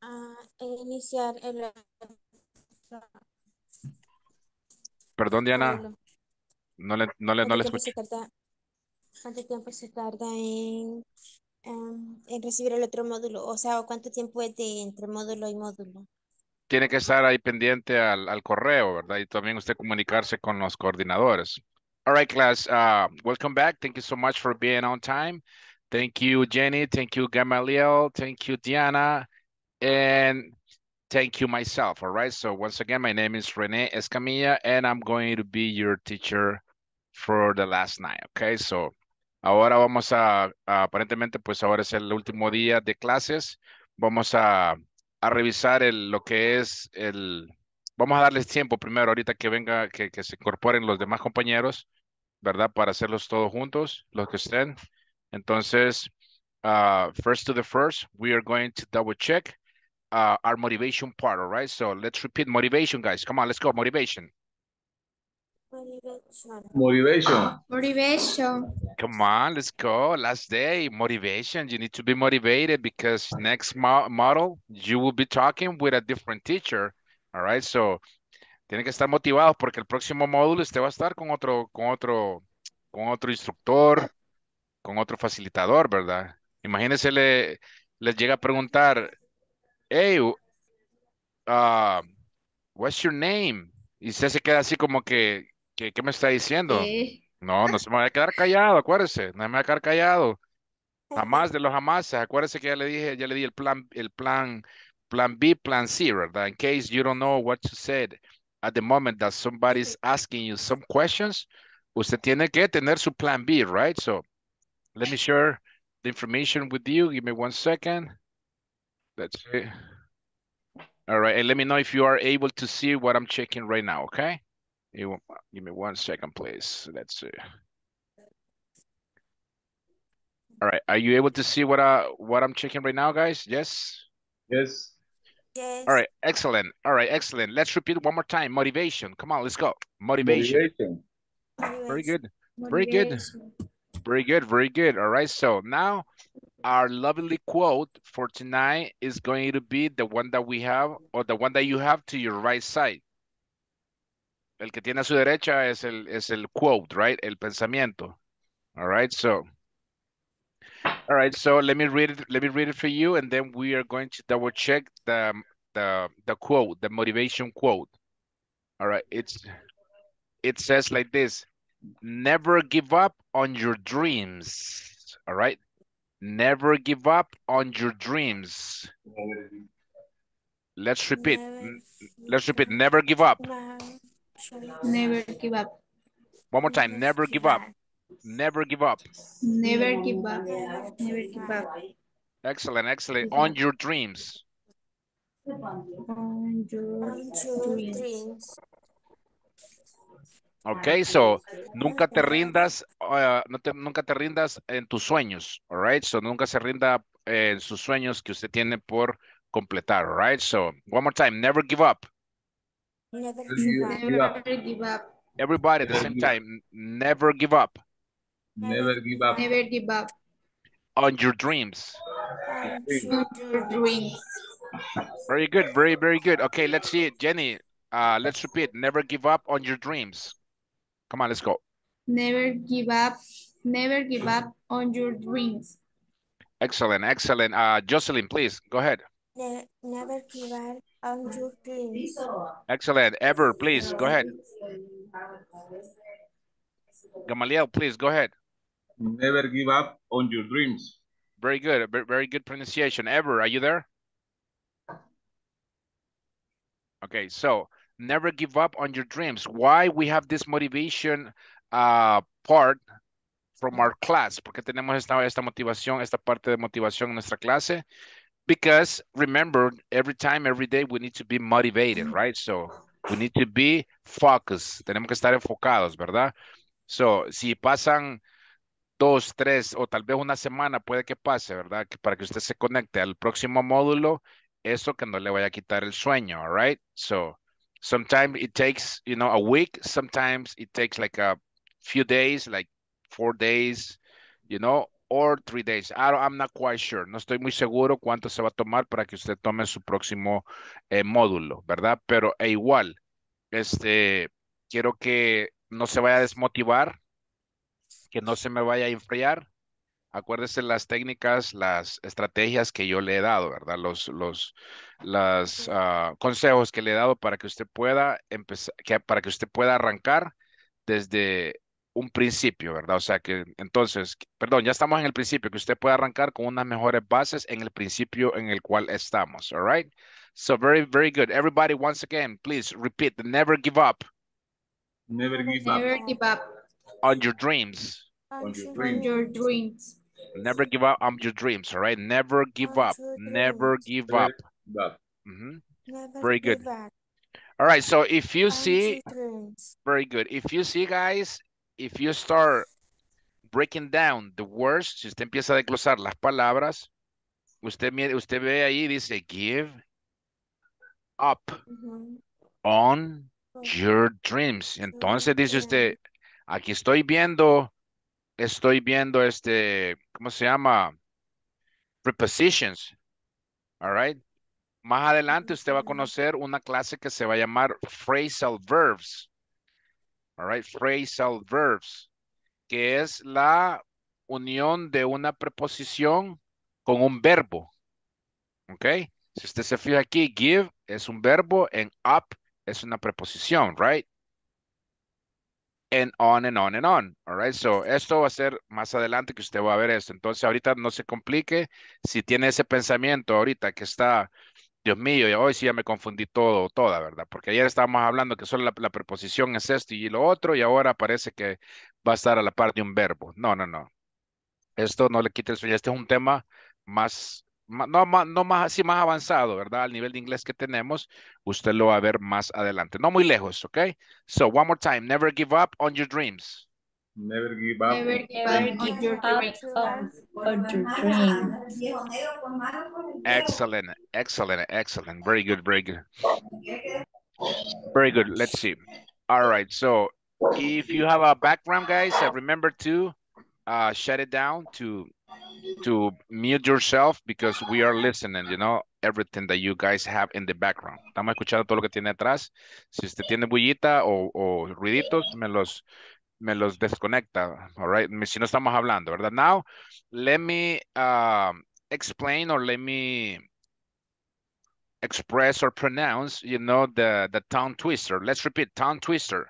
a iniciar el Perdón, Diana, no le, no le, no le ¿Cuánto tiempo escuché. tarda, cuánto tiempo se tarda en, em, en recibir el otro módulo? O sea, ¿cuánto tiempo es de entre módulo y módulo? Tiene que estar ahí pendiente al, al correo, ¿verdad? Y también usted comunicarse con los coordinadores. All right, class, uh, welcome back. Thank you so much for being on time. Thank you, Jenny. Thank you, Gamaliel. Thank you, Diana. And thank you myself, all right? So once again, my name is Rene Escamilla, and I'm going to be your teacher for the last night, okay? So ahora vamos a, aparentemente, pues ahora es el último día de clases. Vamos a, a revisar el, lo que es el... Vamos a darles tiempo primero, ahorita que venga, que, que se incorporen los demás compañeros, ¿verdad? Para hacerlos todos juntos, los que estén. Entonces, uh, first to the first, we are going to double check uh, our motivation part, all right? So let's repeat motivation, guys. Come on, let's go, motivation. Motivation. Motivation. Motivation. Come on, let's go. Last day, motivation. You need to be motivated because next mo model, you will be talking with a different teacher, all right? So, tienen que estar motivados porque el próximo módulo usted va a estar con otro, con otro, con otro instructor, con otro facilitador, ¿verdad? Imagínense, le, les llega a preguntar, hey, uh, what's your name? Y usted se queda así como que, que ¿qué me está diciendo? Eh, No, no se me va a quedar callado, acuérdese, no me va a quedar callado. Jamás de los jamás, acuérdese que ya le dije, ya le di el plan, el plan, plan B, plan C, ¿verdad? In case you don't know what to say at the moment that somebody's asking you some questions, usted tiene que tener su plan B, right? So, let me share the information with you. Give me one second. That's it. All right, and let me know if you are able to see what I'm checking right now, okay? You, give me one second, please. Let's see. All right, are you able to see what uh what I'm checking right now, guys? Yes. Yes. Yes. All right, excellent. All right, excellent. Let's repeat one more time. Motivation. Come on, let's go. Motivation. Motivation. Very good. Very good. Very good. Very good. All right. So now our lovely quote for tonight is going to be the one that we have or the one that you have to your right side. El que tiene a su derecha es el, es el quote, right? El pensamiento. All right. So, all right. So let me read it. Let me read it for you. And then we are going to double check the, the, the quote, the motivation quote. All right. It's, it says like this, never give up on your dreams. All right. Never give up on your dreams. Let's repeat. Never Let's repeat. Never give up. Never Never give up. One more time. Never give up. Never give up. Never give up. Never give up. Excellent. Excellent. On your dreams. On your On your dreams. Okay, so nunca te rindas, uh, no te- nunca te rindas en tus sueños, all right? So nunca se rinda eh, en sus sueños que usted tiene por completar, all right? So one more time, never give up. Never give up. Never give up. Everybody at the same time, never give up Never give up. Never give up. on your dreams. On dreams. your On your dreams. Very good, very, very good. Okay, let's see it. Jenny, uh, let's repeat, never give up on your dreams. Come on, let's go. Never give up. Never give up on your dreams. Excellent, excellent. Uh, Jocelyn, please, go ahead. Ne- never give up on your dreams. Excellent. Ever, please, go ahead. Gamaliel, please, go ahead. Never give up on your dreams. Very good. Very, very good pronunciation. Ever, are you there? Okay, so never give up on your dreams. Why we have this motivation uh, part from our class? Porque tenemos esta, motivación, esta parte de motivación en nuestra clase? Because remember, every time, every day, we need to be motivated, right? So we need to be focused. Tenemos que estar enfocados, ¿verdad? So, si pasan dos, tres o tal vez una semana puede que pase, ¿verdad? Para que usted se conecte al próximo módulo, eso que no le vaya a quitar el sueño, all right? So, sometimes it takes, you know, a week. Sometimes it takes like a few days, like four days, you know, or three days. I I'm not quite sure. No estoy muy seguro cuánto se va a tomar para que usted tome su próximo eh, módulo, ¿verdad? Pero e igual, este, quiero que no se vaya a desmotivar, que no se me vaya a enfriar. Acuérdese las técnicas, las estrategias que yo le he dado, ¿verdad? Los, los, las ah, consejos que le he dado para que usted pueda empezar, que, para que usted pueda arrancar desde un principio, ¿verdad? O sea que entonces, perdón, ya estamos en el principio, que usted pueda arrancar con unas mejores bases en el principio en el cual estamos, all right? So very, very good. Everybody, once again, please repeat, never give up Never give up Never give up on your dreams. On your on dreams. your dreams. Never give up on your dreams, all right? Never give up. Never give up. give up. Mhm. Never Very good. give All right, so if you on see, very good. If you see, guys, if you start breaking down the words, si usted empieza a desglosar las palabras, usted, mire, usted ve ahí, dice, give up Ujú. on On your dreams. your Entonces dice usted, aquí estoy viendo, estoy viendo este, ¿cómo se llama? Prepositions. All right. Más adelante usted va a Ujú. conocer una clase que se va a llamar phrasal verbs. All right, phrasal verbs, que es la unión de una preposición con un verbo. ¿Ok? Si usted se fija aquí, give es un verbo and up es una preposición, right? And on and on and on. All right, so esto va a ser más adelante que usted va a ver esto. Entonces ahorita no se complique. Si tiene ese pensamiento ahorita que está, Dios mío, ya hoy sí ya me confundí todo o toda, ¿verdad? Porque ayer estábamos hablando que solo la, preposición es esto y lo otro y ahora parece que va a estar a la par de un verbo. No, no, no. Esto no le quita el sueño. Este es un tema más, no, más, no más así más avanzado, ¿verdad? Al nivel de inglés que tenemos, usted lo va a ver más adelante. No muy lejos, ¿ok? So, one more time. Never give up on your dreams. Never give up. Never give up on your dreams. Excellent, excellent, excellent. Very good, very good. Very good. Let's see. All right. So, if you have a background, guys, remember to uh, shut it down to to mute yourself because we are listening, you know, everything that you guys have in the background. Estamos escuchando todo lo que tiene atrás. Si usted tiene bullita o, o ruiditos, me los, me los desconecta, all right? Me- Si no estamos hablando, ¿verdad? Now, let me um, explain or let me express or pronounce, you know, the, the tongue twister. Let's repeat, tongue twister.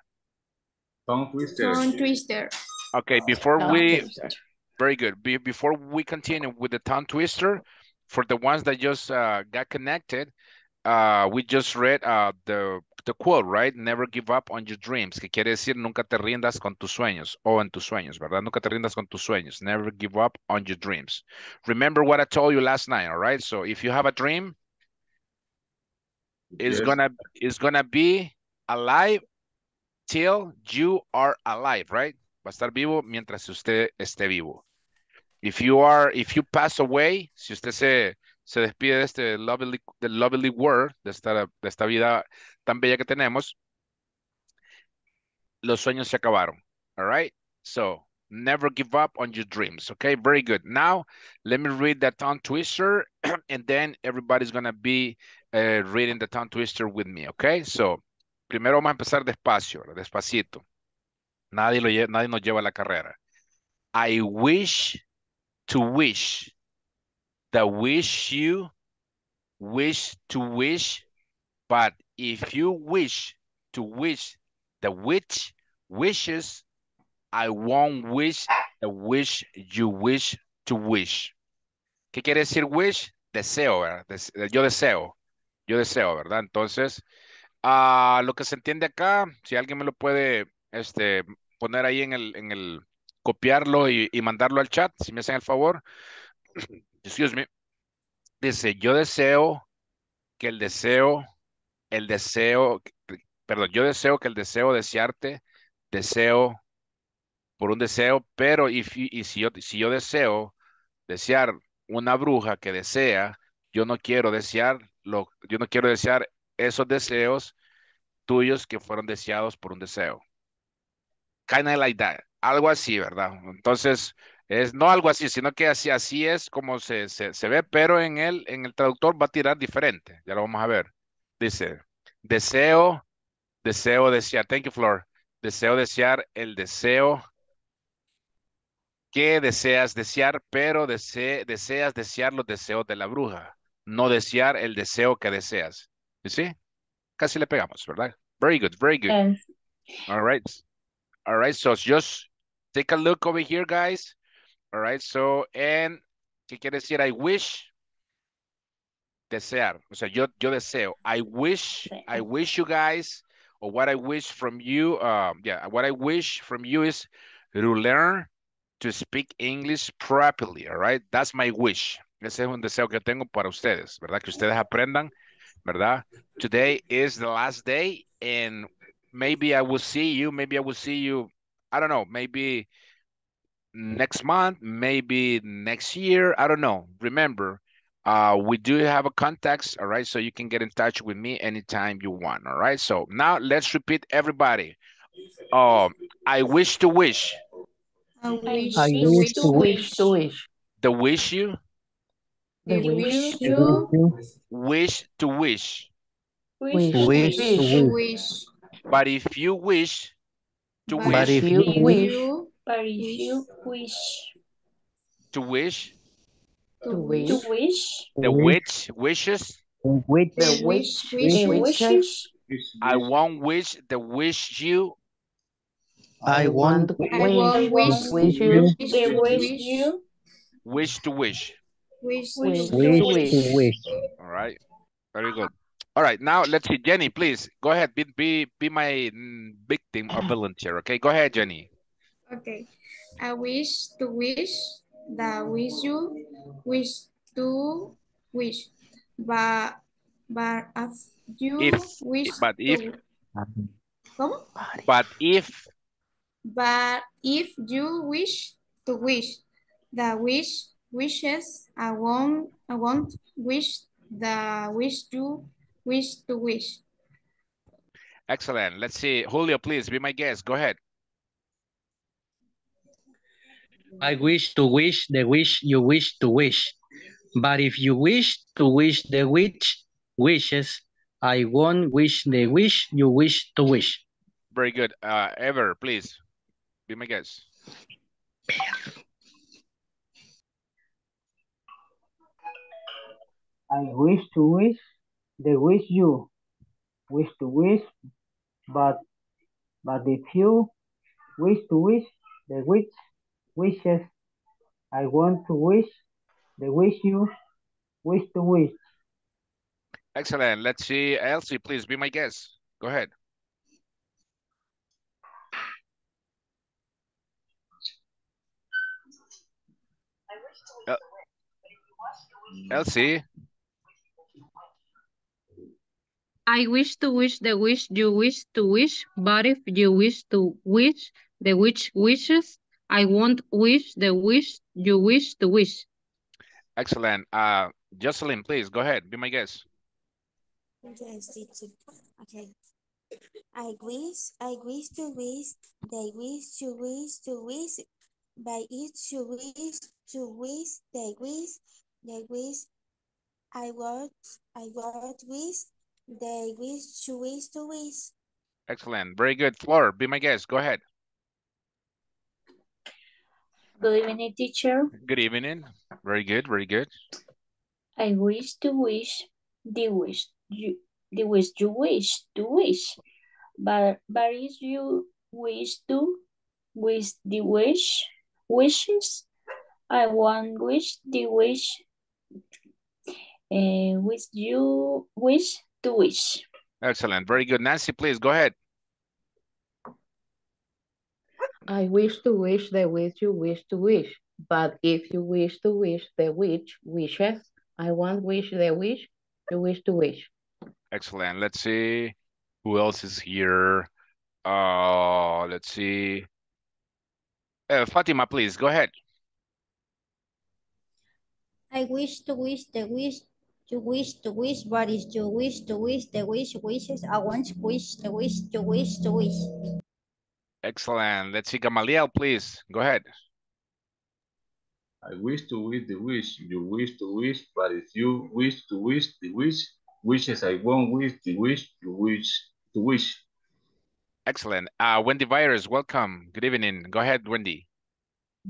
Tongue twister. Tongue twister. Okay, before Tongue we, twister. Very good. Be before we continue with the tongue twister, for the ones that just uh, got connected, uh, we just read uh, the, the quote, right? Never give up on your dreams, que quiere decir nunca te rindas con tus sueños o en tus sueños, ¿verdad? Nunca te rindas con tus sueños. Never give up on your dreams. Remember what I told you last night, all right? So if you have a dream, it's Yes. gonna it's gonna be alive till you are alive, right? Va a estar vivo mientras usted esté vivo. If you are, if you pass away, si usted se, se despide de este lovely, del lovely world, de esta, de esta vida tan bella que tenemos, los sueños se acabaron. All right? So, never give up on your dreams. Okay, very good. Now, let me read the tongue twister, and then everybody's gonna be uh, reading the tongue twister with me. Okay, so, primero vamos a empezar despacio, despacito. Nadie, lo nadie nos lleva a la carrera. I wish to wish. The wish you wish to wish. But if you wish to wish the which wishes, I won't wish the wish you wish to wish. ¿Qué quiere decir wish? Deseo, ¿verdad? Des- yo deseo. Yo deseo, ¿verdad? Entonces, ah, lo que se entiende acá, si alguien me lo puede este, poner ahí en el, en el, copiarlo y, mandarlo al chat, si me hacen el favor. Excuse me. Dice, yo deseo que el deseo, el deseo, perdón, yo deseo que el deseo desearte, deseo por un deseo, pero y si yo, si yo deseo desear una bruja que desea, yo no quiero desear, lo, yo no quiero desear esos deseos tuyos que fueron deseados por un deseo. Kind of like that. Algo así, ¿verdad? Entonces, Es no algo así, sino que así, así es como se, se, se ve, pero en el, en el traductor va a tirar diferente. Ya lo vamos a ver. Dice, deseo, deseo desear. Thank you, Flor. Deseo desear el deseo que deseas desear, pero dese- deseas desear los deseos de la bruja. No desear el deseo que deseas. ¿Y sí? Casi le pegamos, ¿verdad? Very good, very good. All right. All right, so just take a look over here, guys. All right, so, and, ¿qué quiere decir? I wish, desear. O sea, yo, yo deseo. I wish, I wish you guys, or what I wish from you, um, yeah, what I wish from you is to learn to speak English properly, all right? That's my wish. Ese es un deseo que tengo para ustedes, ¿verdad? Que ustedes aprendan, ¿verdad? Today is the last day and maybe I will see you, maybe I will see you, I don't know, maybe next month, maybe next year, I don't know. Remember, uh, we do have a contacts, all right? So you can get in touch with me anytime you want, all right? So now let's repeat everybody. Um, I wish to wish, I wish I to wish to wish to wish. the wish you, The wish wish you wish to wish. wish Wish to to wish. to wish. But if you wish to But But if you you wish. But if you wish. To wish, to to wish, wish, wish. The witch wishes, which the the wish. wish. Wishes, wishes, I wish. won't wish the wish you, I want I won't wish wish you. you. Wish wish wish, you. wish to wish. wish wish to wish wish. to wish. All right. Very good. All right. Now let's see. Jenny, please go ahead. Be be be my mm, victim or volunteer. Okay. Go ahead, Jenny. Okay. I wish to wish the wish you wish to wish. But but if you If- wish but if- to ¿Cómo? But if But if you wish to wish the wish wishes, I won't I won't wish the wish you wish to wish. excellent. Let's see. Julio, please be my guest. Go ahead. I wish to wish the wish you wish to wish. But if you wish to wish the wish wishes, I won't wish the wish you wish to wish. Very good. Uh, Ever, please be my guest. I wish to wish the wish you wish to wish, but but if you wish to wish the wish wishes, I want to wish the wish you wish to wish. Excellent. Let's see. Elsie, please be my guest. Go ahead. El- uh, Elsie, I wish to wish the wish you wish to wish, but if you wish to wish the wish wishes, I won't wish the wish you wish to wish. excellent. Uh, Jocelyn, please go ahead. Be my guest. Yes. Okay. I wish, I wish to wish, they wish to wish to wish, by each to wish to wish, they wish, they wish. I want, I want wish, they wish to wish to wish. Excellent. Very good. Floor, be my guest. Go ahead. Good evening, teacher. Good evening. Very good. Very good. I wish to wish the wish you the wish you wish to wish. But but if you wish to wish the wish wishes, I want wish the wish uh, wish you wish to wish. Excellent. Very good. Nancy, please go ahead. I wish to wish the wish you wish to wish, but if you wish to wish the wish wishes, I won't wish the wish you wish to wish. Excellent. Let's see who else is here. Uh, let's see. Uh, Fatima, please go ahead. I wish to wish the wish you wish to wish, but if you wish to wish the wish wishes, I want to wish the wish you wish to wish. Excellent. Let's see Gamaliel, please go ahead. I wish to wish the wish you wish to wish, but if you wish to wish the wish wishes, I won't wish the wish you wish to wish. Excellent. Uh, Wendy Virus, welcome. Good evening. Go ahead, Wendy.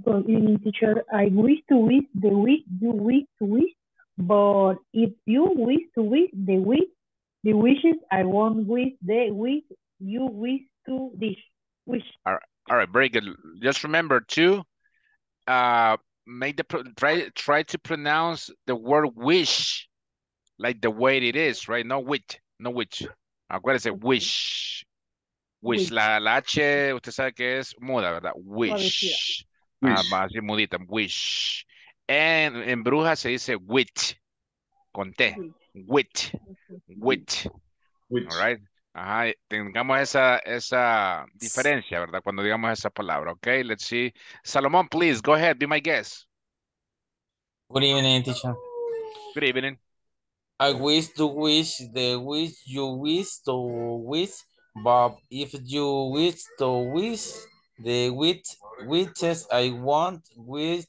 Good evening, teacher. I wish to wish the wish you wish to wish, but if you wish to wish the wish, the wishes, I won't wish the wish you wish to wish. Wish. All right, all right, very good. Just remember to uh, make the try try to pronounce the word wish like the way it is, right? No which, no which. Acuérdese, wish. Wish. Wish. La, la H, usted sabe que es muda, ¿verdad? Wish. Ah, más así mudita, wish. En, en bruja se dice wit, con T. Wit, wit. Which All right. Ajá, tengamos esa, esa diferencia, ¿verdad? Cuando digamos esa palabra, okay? Let's see. Salomón, please, go ahead, be my guest. Good evening, teacher. Good evening. I wish to wish the wish you wish to wish, but if you wish to wish the wish wishes I want wish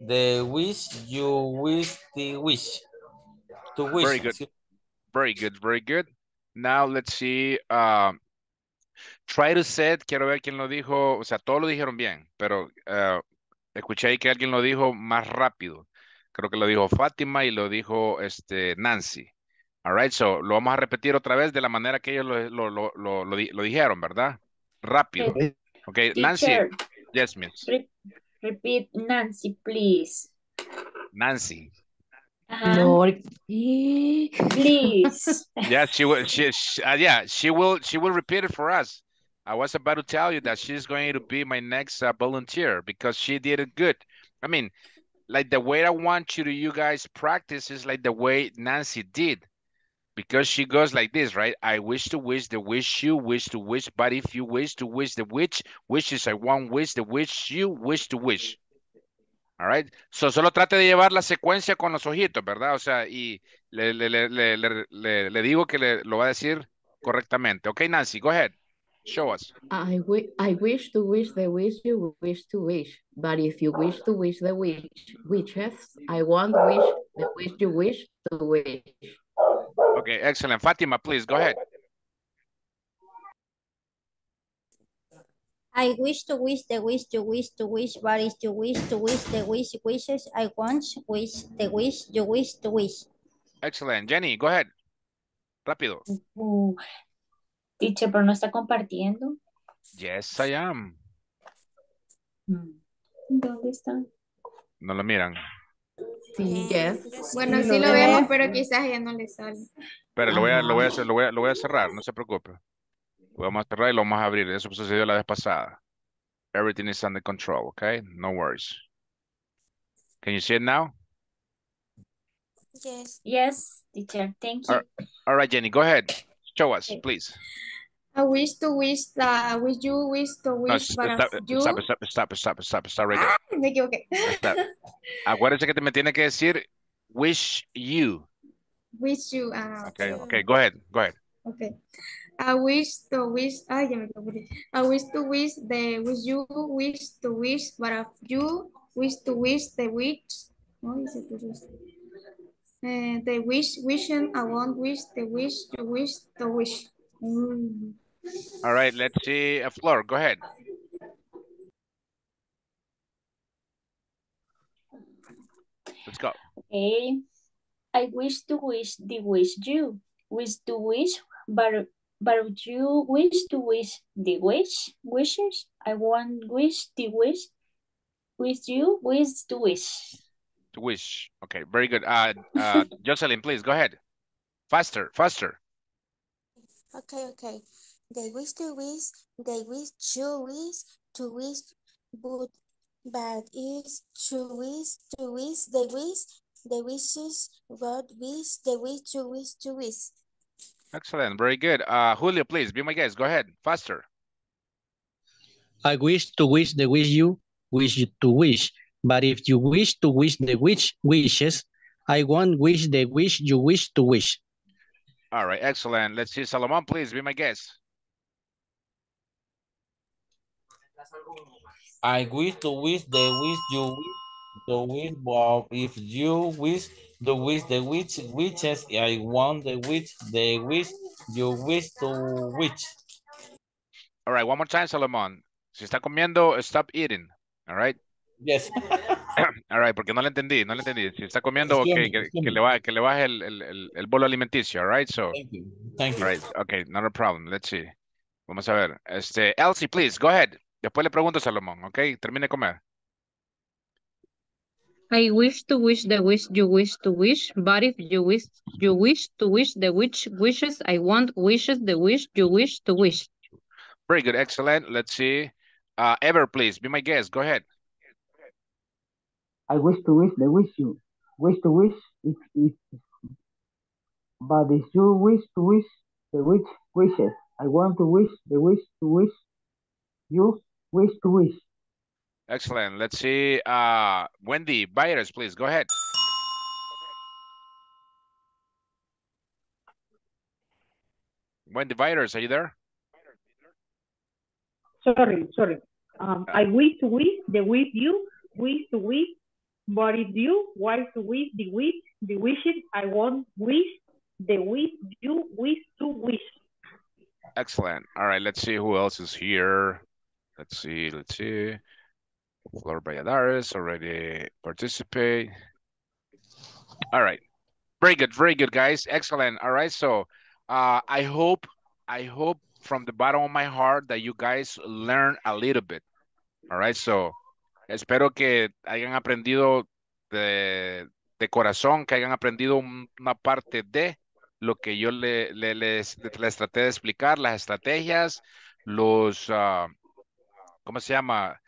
the wish you wish the wish to wish. Very good. Very good, very good. Now let's see. Um, try to set, quiero ver quién lo dijo, o sea, todos lo dijeron bien, pero uh, escuché ahí que alguien lo dijo más rápido. Creo que lo dijo Fátima y lo dijo este, Nancy. All right, so lo vamos a repetir otra vez de la manera que ellos lo, lo, lo, lo, lo di- lo dijeron, ¿verdad? Rápido. Okay, Nancy. Yes, miss. Re- repeat Nancy, please. Nancy. Ajá. No. Please. Yeah, she will. She, she uh, yeah, she will. She will repeat it for us. I was about to tell you that she's going to be my next uh, volunteer because she did it good. I mean, like the way I want you to you guys practice is like the way Nancy did, because she goes like this, right? I wish to wish the wish you wish to wish, but if you wish to wish the which wishes I want wish the wish you wish to wish. All right. So solo trate de llevar la secuencia con los ojitos, ¿verdad? O sea, y le, le, le, le, le, digo que le, lo va a decir correctamente. Okay, Nancy, go ahead. Show us. I, wi I wish to wish the wish you wish to wish, but if you wish to wish the wish wishes, I won't wish the wish you wish to wish. Okay, excellent. Fatima, please go ahead. I wish to wish the wish you wish to wish, but if you wish to wish the wish wishes, I want wish the wish you wish to wish. Excellent. Jenny, go ahead. Rápido. Uh, teacher, pero no está compartiendo. Yes, I am. ¿Dónde está? No lo miran. Sí, yes. Bueno, Sí, lo vemos, pero quizás ya no le sale. Pero lo voy a, lo voy a hacer, lo voy a, lo voy a cerrar, no se preocupe. Lo vamos a cerrar y lo vamos a abrir. Eso sucedió la vez pasada. Everything is under control, okay? No worries. Can you see it now? Yes. Yes, teacher, thank you. All All right, Jenny, go ahead. Show us, please. I wish to wish the wish you wish to wish, s- but stop, you. stop, stop, stop, stop, stop, stop right there. Ah, me equivoqué. Stop. Acuérdese que te me tiene que decir wish you. Wish you. Ah, Okay, okay, go ahead, go ahead. Okay. I wish to wish, ay, ya me confundí. I wish to wish the wish you wish to wish, if you wish to wish the wish, no dice tu wish. Eh, the wish, wishing, I won't wish the wish you wish to wish. Mm. All right, let's see. a floor. go ahead. Let's go. Okay. I wish to wish the wish you wish to wish, but but you wish to wish the wish wishes, I want wish the wish wish you wish to wish. To wish. Okay, very good. Uh, uh, Jocelyn, please go ahead. Faster, faster. Okay, okay. They wish to wish, they wish to wish, to wish, but, but is to wish, to wish, they wish, the wishes, God wish, they wish to wish, to wish. Excellent, very good. Uh, Julio, please be my guest. Go ahead, faster. I wish to wish the wish you wish you to wish, but if you wish to wish the wish wishes, I won't wish the wish you wish to wish. All right, excellent. Let's see, Salomon, please be my guest. I wish to wish the wish you wish the wish, but if you wish to wish the witch wishes, I want the witch, the wish you wish to wish. All right, one more time, Solomon. Si está comiendo, stop eating. All right. Yes. All right, porque no le entendí, no le entendí. Si está comiendo, Excuse ok, me, que, le, baje, que le baje el, el, el, el bolo alimenticio, all right? So, Thank you. Thank you. all right, okay, not a problem. Let's see. Vamos a ver. Este, Elsie, please, go ahead. Después le pregunto a Salomón, ok? Termine de comer. I wish to wish the wish you wish to wish, but if you wish you wish to wish the wish wishes, I want wishes the wish you wish to wish. Very good, excellent. Let's see. Uh, Ever, please, be my guest. Go ahead. I wish to wish the wish you wish to wish if if but if you wish to wish the wish wishes. I want to wish the wish to wish you wish to wish. Excellent. Let's see. Uh, Wendy, Byers, please, go ahead. Wendy Byers, are you there? Sorry, sorry. Um, I wish to wish the wish you wish to wish, but if you wish to wish the wish the wishes, I want wish the wish you wish to wish. Excellent. All right, let's see who else is here. Let's see, let's see. Flor Valladares already participate. All right. Very good, very good, guys. Excellent. All right, so uh, I hope, I hope from the bottom of my heart that you guys learn a little bit. All right, so espero que hayan aprendido de, de corazón, que hayan aprendido una parte de lo que yo le, le- les, les traté de explicar, las estrategias, los, ah, ¿cómo se llama?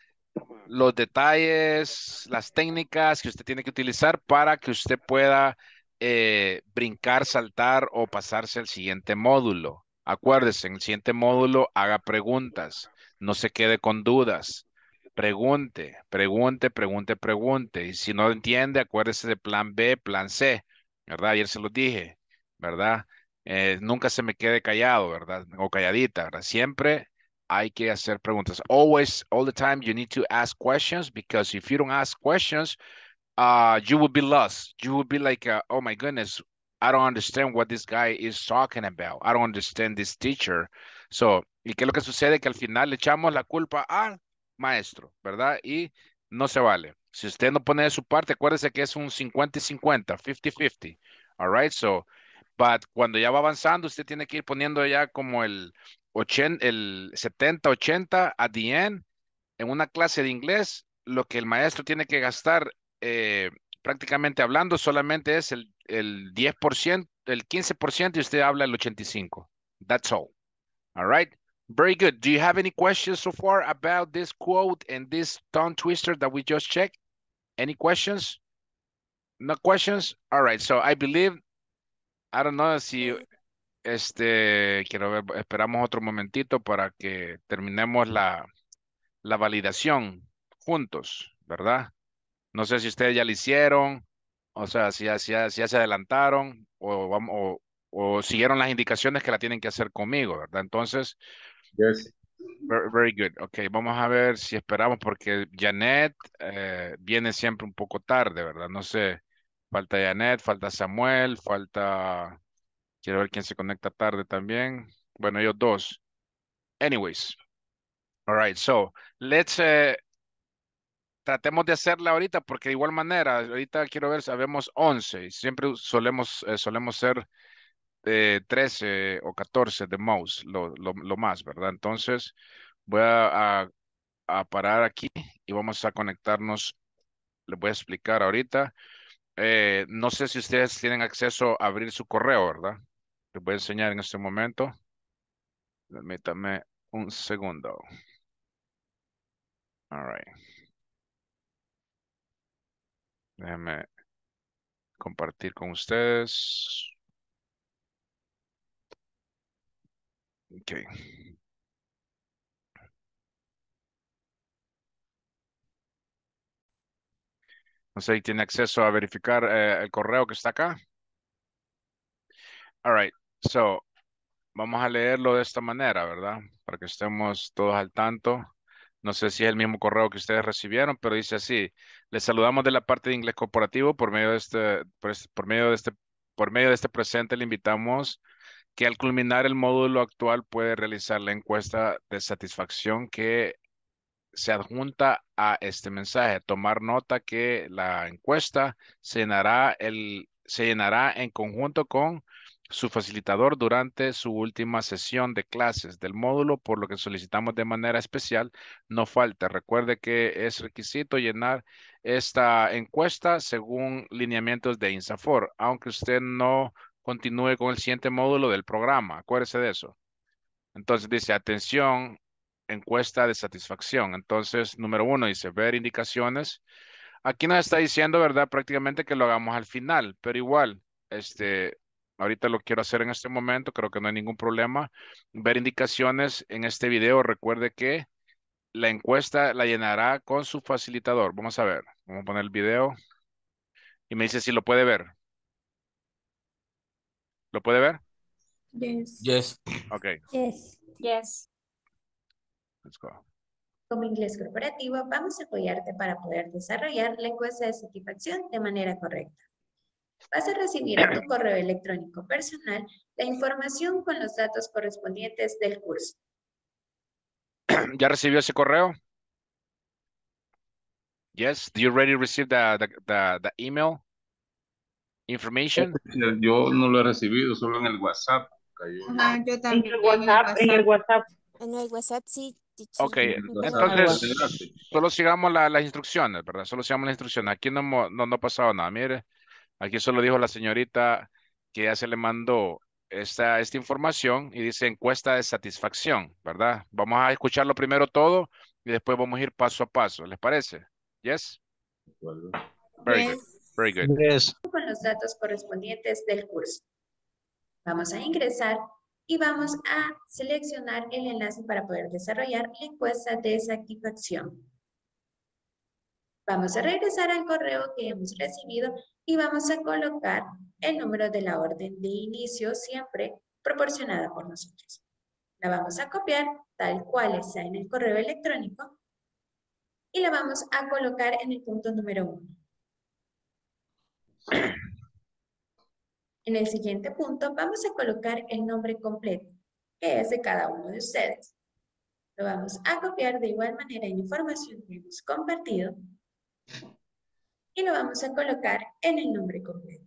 Los detalles, las técnicas que usted tiene que utilizar para que usted pueda eh, brincar, saltar o pasarse al siguiente módulo. Acuérdese, en el siguiente módulo haga preguntas, no se quede con dudas. Pregunte, pregunte, pregunte, pregunte. Y si no entiende, acuérdese de plan B, plan C, ¿verdad? Ayer se lo dije, ¿verdad? Eh, nunca se me quede callado, ¿verdad? O calladita, ¿verdad? Siempre hay que hacer preguntas. Always, all the time, you need to ask questions because if you don't ask questions, uh, you will be lost. You will be like, uh, oh my goodness, I don't understand what this guy is talking about. I don't understand this teacher. So, ¿y qué es lo que sucede? Que al final le echamos la culpa al maestro, ¿verdad? Y no se vale. Si usted no pone de su parte, acuérdese que es un 50 y 50, 50-50. All right, so, but cuando ya va avanzando, usted tiene que ir poniendo ya como el 80, el 70, 80 at the end. En una clase de inglés, lo que el maestro tiene que gastar eh, prácticamente hablando solamente es el, el 10%, el 15% y usted habla el 85%. That's all. All right. Very good. Do you have any questions so far about this quote and this tongue twister that we just checked? Any questions? No questions? All right. So I believe, I don't know si este, quiero ver, esperamos otro momentito para que terminemos la, la validación juntos, ¿verdad? No sé si ustedes ya lo hicieron, o sea, si ya, si ya- si ya se adelantaron o, o, o siguieron las indicaciones que la tienen que hacer conmigo, ¿verdad? Entonces, Yes. very, very good. Ok, vamos a ver si esperamos porque Janet eh, viene siempre un poco tarde, ¿verdad? No sé, falta Janet, falta Samuel, falta... Quiero ver quién se conecta tarde también. Bueno, ellos dos. Anyways. All right, so let's eh, tratemos de hacerla ahorita porque de igual manera, ahorita quiero ver, sabemos 11 y siempre solemos, eh, solemos ser eh, 13 o 14 de most, lo, lo, más, ¿verdad? Entonces voy a, a- a parar aquí y vamos a conectarnos, les voy a explicar ahorita. Eh, no sé si ustedes tienen acceso a abrir su correo, ¿verdad? Les voy a enseñar en este momento. Permítame un segundo. All right. Déjenme compartir con ustedes. Ok. No sé si tiene acceso a verificar eh, el correo que está acá. All right. So, vamos a leerlo de esta manera, ¿verdad? Para que estemos todos al tanto. No sé si es el mismo correo que ustedes recibieron, pero dice así. Les saludamos de la parte de inglés corporativo por medio de este, por, es- por medio de este, por medio de este presente le invitamos que al culminar el módulo actual puede realizar la encuesta de satisfacción que se adjunta a este mensaje. Tomar nota que la encuesta se llenará, el, se llenará en conjunto con su facilitador durante su última sesión de clases del módulo, por lo que solicitamos de manera especial no falte. Recuerde que es requisito llenar esta encuesta según lineamientos de INSAFOR, aunque usted no continúe con el siguiente módulo del programa. Acuérdese de eso. Entonces dice, atención, encuesta de satisfacción. Entonces, número uno dice, ver indicaciones. Aquí nos está diciendo, ¿verdad? Prácticamente que lo hagamos al final, pero igual, este, ahorita lo quiero hacer en este momento, creo que no hay ningún problema. Ver indicaciones en este video, recuerde que la encuesta la llenará con su facilitador. Vamos a ver, vamos a poner el video y me dice si lo puede ver. ¿Lo puede ver? Yes. Yes. Ok, Yes. Yes. let's go. Como inglés corporativo, vamos a apoyarte para poder desarrollar la encuesta de satisfacción de manera correcta. Vas a recibir a tu correo electrónico personal la información con los datos correspondientes del curso. ¿Ya recibió ese correo? Yes. Do you already receive the, the, the, the email information? Yo no lo he recibido, solo en el WhatsApp. cayó. Ajá, yo En también. el WhatsApp, en el WhatsApp. En el WhatsApp sí. Ok, entonces solo sigamos la- las instrucciones, ¿verdad? Solo sigamos las instrucciones. Aquí no, no, no ha pasado nada. Mire, aquí solo dijo la señorita que ya se le mandó esta, esta información y dice encuesta de satisfacción, ¿verdad? Vamos a escucharlo primero todo y después vamos a ir paso a paso. ¿Les parece? Yes? Very good. Very good. Yes. con los datos correspondientes del curso. Vamos a ingresar y vamos a seleccionar el enlace para poder desarrollar la encuesta de satisfacción. Vamos a regresar al correo que hemos recibido y vamos a colocar el número de la orden de inicio siempre proporcionada por nosotros. La vamos a copiar tal cual está en el correo electrónico y la vamos a colocar en el punto número uno. En el siguiente punto vamos a colocar el nombre completo, que es de cada uno de ustedes. Lo vamos a copiar de igual manera en información que hemos compartido y lo vamos a colocar en el nombre completo.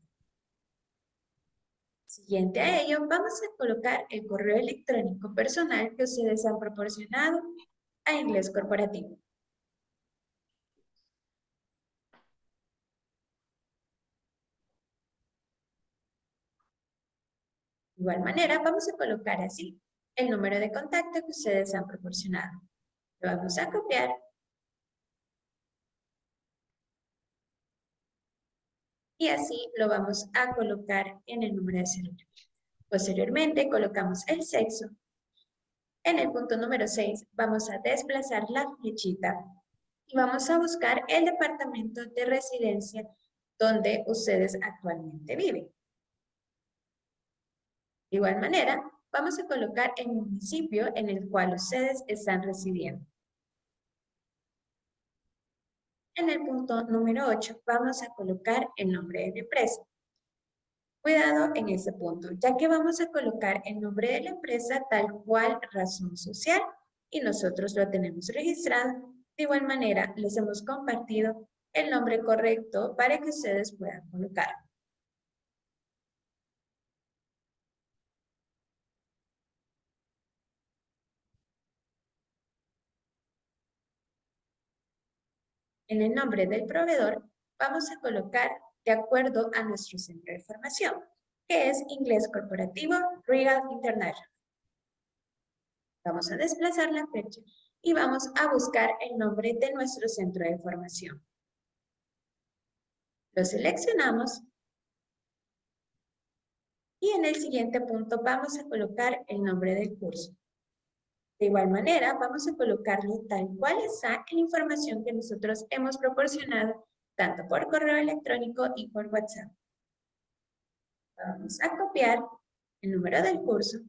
Siguiente a ello, vamos a colocar el correo electrónico personal que ustedes han proporcionado a Inglés Corporativo. De igual manera, vamos a colocar así el número de contacto que ustedes han proporcionado. Lo vamos a copiar. Y así lo vamos a colocar en el número de celular. Posteriormente, colocamos el sexo. En el punto número 6, vamos a desplazar la flechita y vamos a buscar el departamento de residencia donde ustedes actualmente viven. De igual manera, vamos a colocar el municipio en el cual ustedes están residiendo. En el punto número 8 vamos a colocar el nombre de la empresa. Cuidado en este punto, ya que vamos a colocar el nombre de la empresa tal cual razón social y nosotros lo tenemos registrado. De igual manera, les hemos compartido el nombre correcto para que ustedes puedan colocar. En el nombre del proveedor vamos a colocar de acuerdo a nuestro centro de formación, que es Inglés Corporativo Real International. Vamos a desplazar la fecha y vamos a buscar el nombre de nuestro centro de formación. Lo seleccionamos y en el siguiente punto vamos a colocar el nombre del curso. De igual manera, vamos a colocarle tal cual está la información que nosotros hemos proporcionado, tanto por correo electrónico y por WhatsApp. Vamos a copiar el número del curso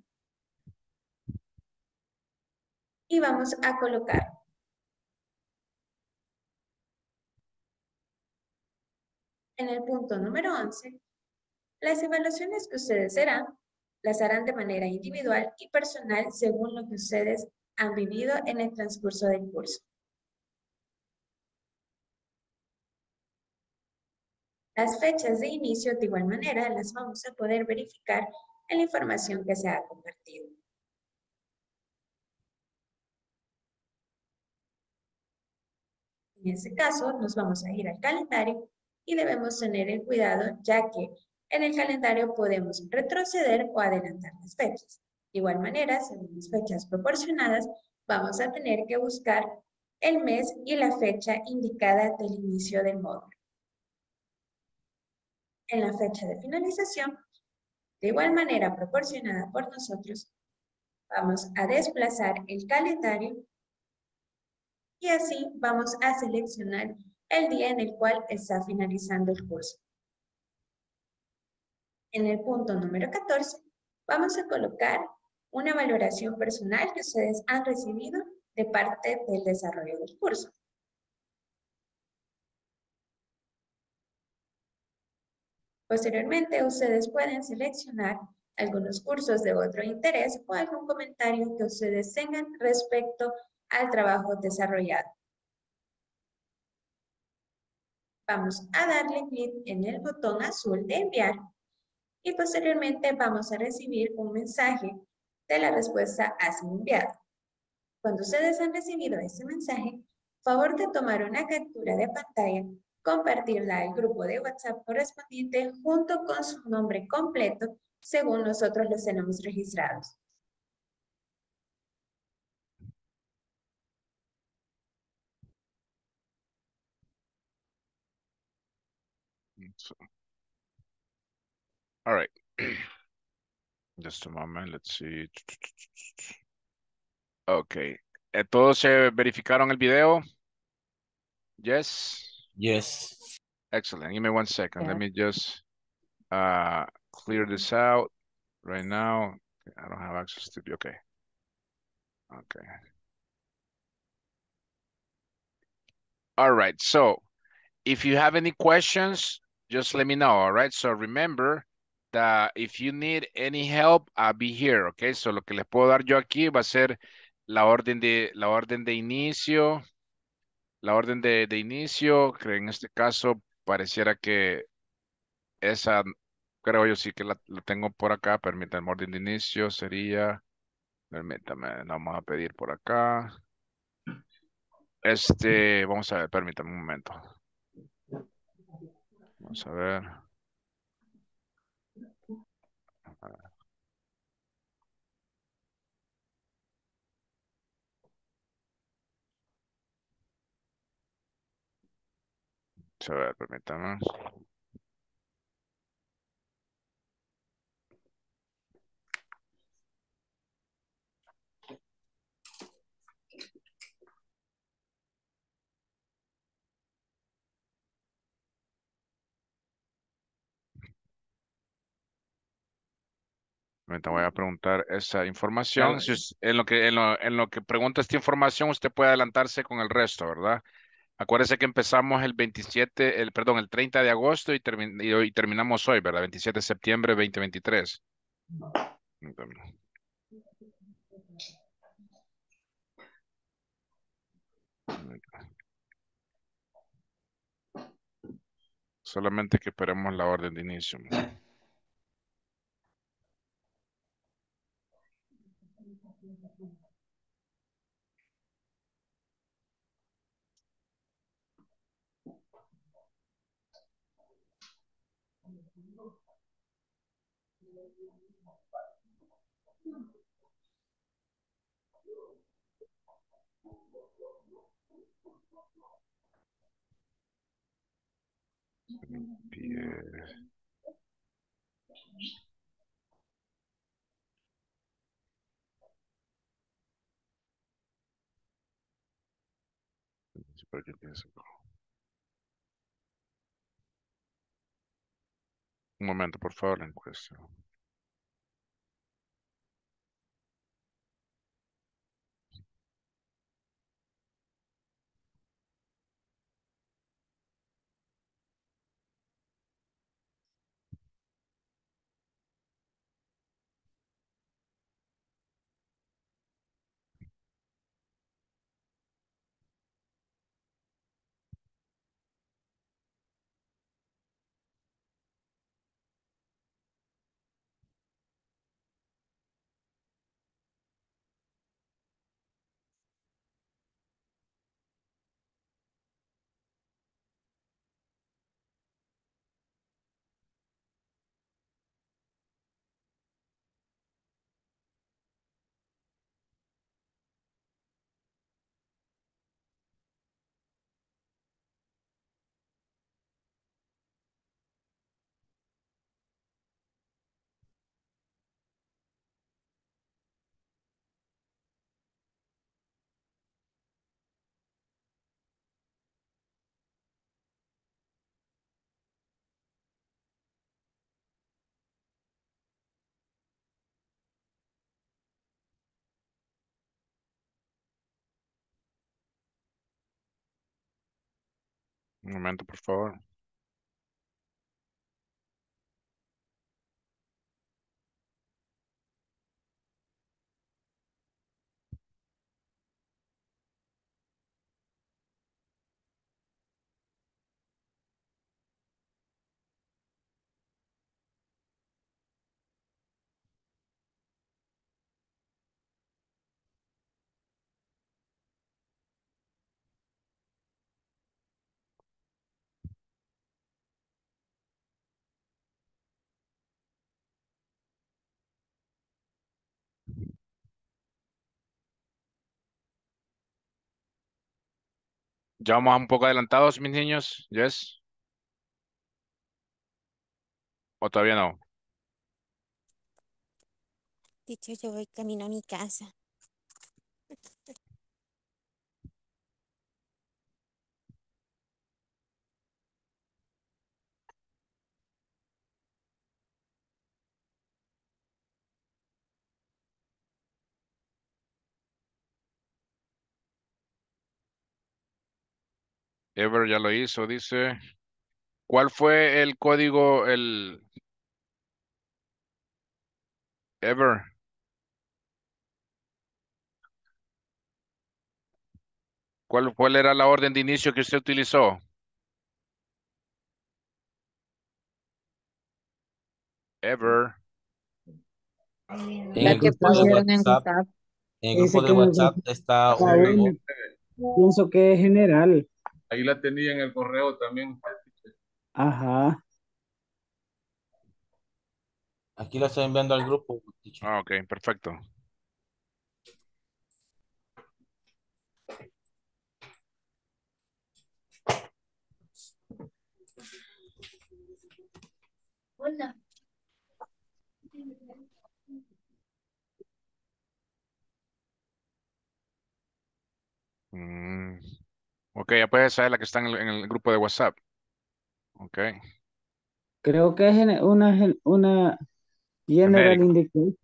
y vamos a colocar. En el punto número 11, las evaluaciones que ustedes serán las harán de manera individual y personal según lo que ustedes han vivido en el transcurso del curso. Las fechas de inicio, de igual manera, las vamos a poder verificar en la información que se ha compartido. En ese caso, nos vamos a ir al calendario y debemos tener el cuidado ya que en el calendario podemos retroceder o adelantar las fechas. De igual manera, según las fechas proporcionadas, vamos a tener que buscar el mes y la fecha indicada del inicio del módulo. En la fecha de finalización, de igual manera proporcionada por nosotros, vamos a desplazar el calendario y así vamos a seleccionar el día en el cual está finalizando el curso. En el punto número 14, vamos a colocar una valoración personal que ustedes han recibido de parte del desarrollo del curso. Posteriormente, ustedes pueden seleccionar algunos cursos de otro interés o algún comentario que ustedes tengan respecto al trabajo desarrollado. Vamos a darle clic en el botón azul de enviar y posteriormente vamos a recibir un mensaje de la respuesta así enviado. Cuando ustedes han recibido este mensaje, favor de tomar una captura de pantalla, compartirla al grupo de WhatsApp correspondiente junto con su nombre completo según nosotros los tenemos registrados. All right. Just a moment, let's see. Okay. Eh, ¿Todos se verificaron el video? Yes? Yes. Excellent. Give me one second. Let me just uh, clear this out right now. I don't have access to, okay. Okay. All right. So if you have any questions, just let me know. All right. So remember that if you need any help, I'll be here. Okay. So lo que les puedo dar yo aquí va a ser la orden de, la orden de inicio. La orden de, de inicio, que en este caso pareciera que esa, creo yo sí que la, la tengo por acá. Permítanme, orden de inicio sería, permítame, la vamos a pedir por acá. Este, vamos a ver, permítame un momento. Vamos a ver. Vamos a ver, permítame. Ahorita voy a preguntar esa información. Si en, lo que, en, lo, en lo que pregunta esta información, usted puede adelantarse con el resto, ¿verdad? Acuérdese que empezamos el 27, el, perdón, el 30 de agosto y, hoy terminamos hoy, ¿verdad? 27 de septiembre 2023. Entonces, Solamente que esperemos la orden de inicio. Diez. ¿Para qué pienso? Un momento, por favor, la encuesta. Un momento, por favor. Ya vamos un poco adelantados, mis niños. Yes. ¿O todavía no? Teacher, yo voy camino a mi casa. Ever ya lo hizo, dice. ¿Cuál fue el código, el... Ever. ¿Cuál, cuál era la orden de inicio que usted utilizó? Ever. En La el que grupo de pusieron en WhatsApp, WhatsApp. en el grupo de nos- WhatsApp está. Pienso que es general. Ahí la tenía en el correo también. usted. Ajá. aquí lo estoy enviando al grupo. teacher. Ah, ok, perfecto. Hola. Mm, Ok, ya puedes saber la que está en el, en el grupo de WhatsApp. Ok. Creo que es gene- una, gen- una general indication.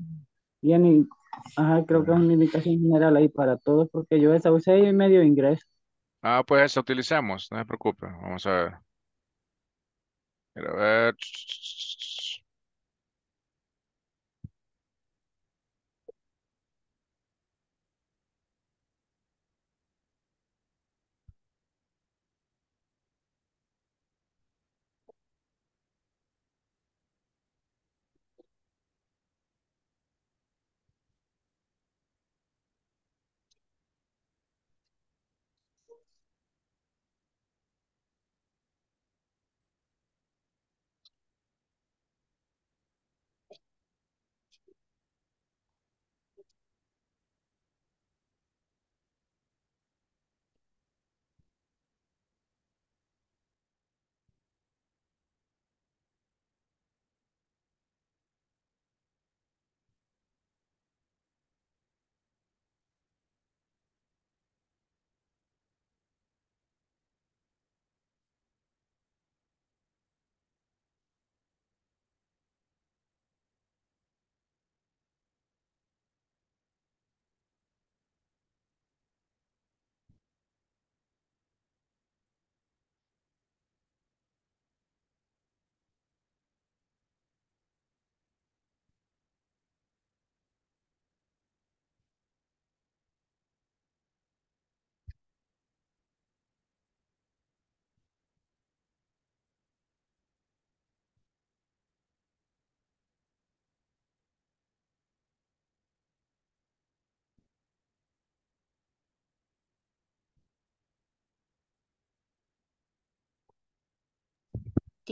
Ajá, creo que es una indicación general ahí para todos porque yo esa usé y medio ingreso. Ah, pues esa utilicemos, no se preocupe. Vamos a ver. Quiero ver.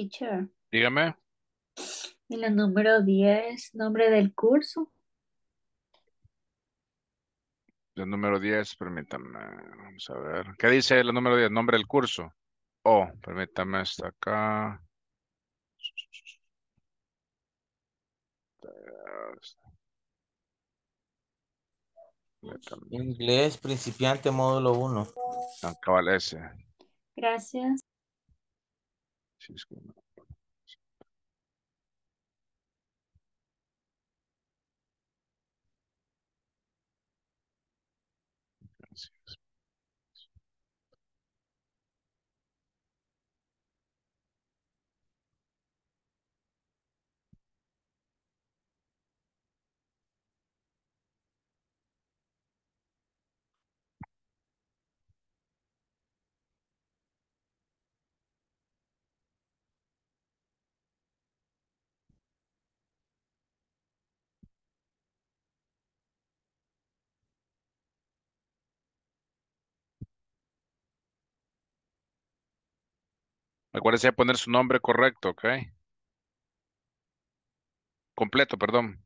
Teacher. Dígame. Y la número 10, nombre del curso. El número 10, permítame. Vamos a ver. ¿Qué dice el número 10? Nombre del curso. Oh, permítame, está acá. Inglés principiante módulo 1. Ah, cabal ese. Gracias. Sí, es que Acuérdese de poner su nombre correcto, ¿ok? Completo, perdón.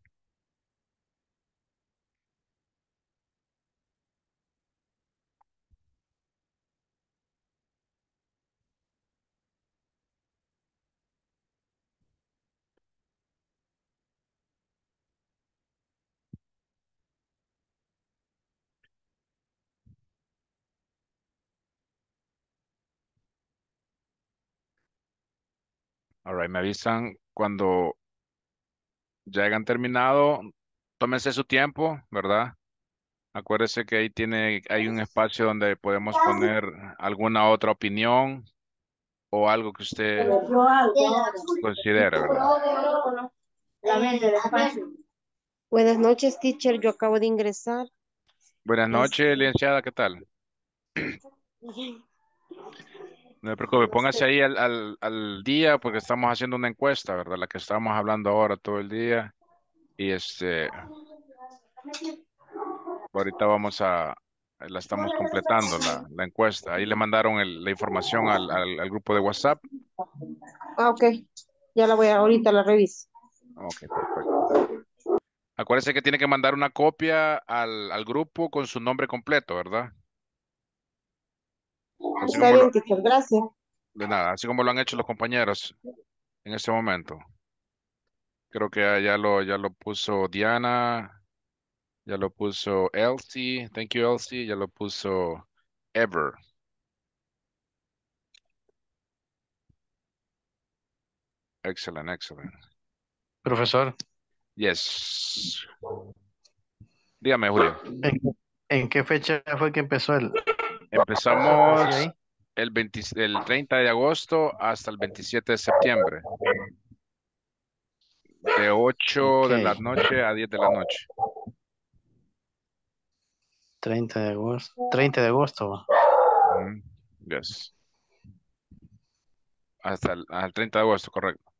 All right, me avisan cuando ya hayan terminado. Tómense su tiempo, ¿verdad? Acuérdese que ahí tiene, hay un espacio donde podemos poner alguna otra opinión o algo que usted considere, ¿verdad? Buenas noches, teacher. Yo acabo de ingresar. Buenas noches, licenciada, ¿qué tal? No se preocupe, póngase ahí al, al, al día porque estamos haciendo una encuesta, ¿verdad? La que estamos hablando ahora todo el día. Y este, ahorita vamos a, la estamos completando la, la encuesta. Ahí le mandaron el- la información al, al, al grupo de WhatsApp. Ah, ok. Ya la voy a, ahorita la reviso. Ok, perfecto. Acuérdese que tiene que mandar una copia al, al grupo con su nombre completo, ¿verdad? Está bien, lo- teacher. Gracias. de nada, así como lo han hecho los compañeros en este momento. Creo que ya, ya lo, ya lo puso Diana, ya lo puso Elsie, thank you Elsie, ya lo puso Ever. Excellent, excellent. Profesor, Yes. Dígame, Julio. ¿en, en qué fecha fue que empezó el? Empezamos el 20 el 30 de agosto hasta el 27 de septiembre. De 8 de la noche a 10 de la noche. 30 de agosto. 30 de agosto. Ujú, Yes. Hasta el, hasta el 30 de agosto, correcto.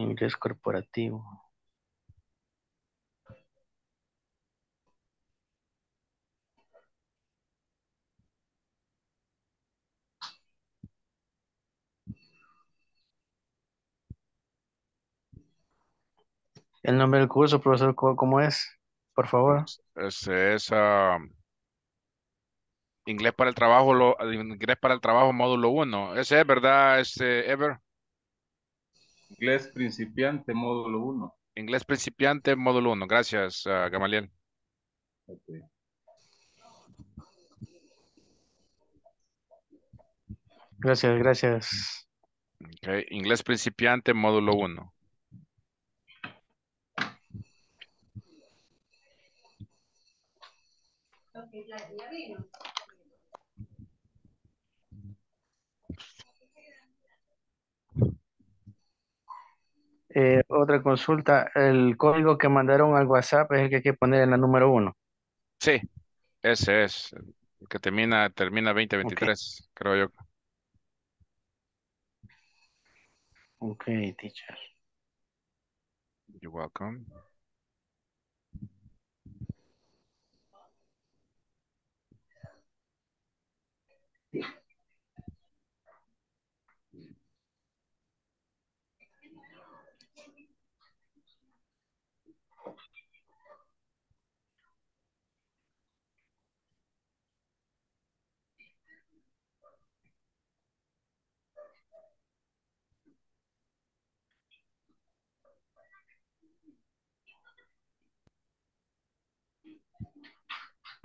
Inglés corporativo. El nombre del curso, profesor, ¿cómo es? Por favor. Este es ah, inglés para el trabajo, lo, inglés para el trabajo módulo 1. Ese es, ¿verdad? Este, Ever. Inglés principiante, módulo 1. Inglés principiante, módulo 1. Gracias, ah, Gamaliel. Gracias, gracias. Ok, Inglés principiante, módulo 1. Eh, otra consulta, el código que mandaron al WhatsApp es el que hay que poner en la número uno. Sí, ese es. El que termina, termina 2023, creo yo. Ok, teacher. You're welcome.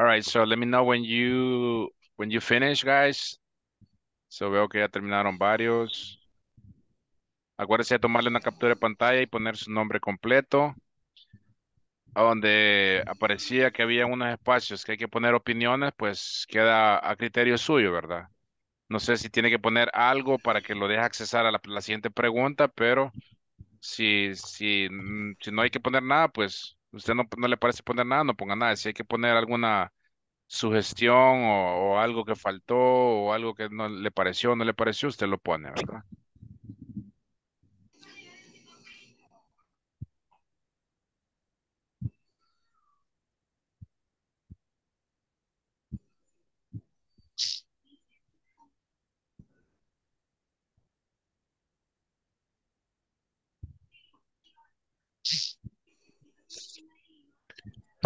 All right, so let me know when you when you finish, guys. So veo que ya terminaron varios. Acuérdense de tomarle una captura de pantalla y poner su nombre completo. Donde aparecía que había unos espacios que hay que poner opiniones, pues queda a criterio suyo, ¿verdad? No sé si tiene que poner algo para que lo deje accesar a la, la siguiente pregunta, pero si, si, mm, si no hay que poner nada, pues Usted no, no le parece poner nada, no ponga nada. Si hay que poner alguna sugestión o, o algo que faltó o algo que no le pareció no le pareció, usted lo pone, ¿verdad?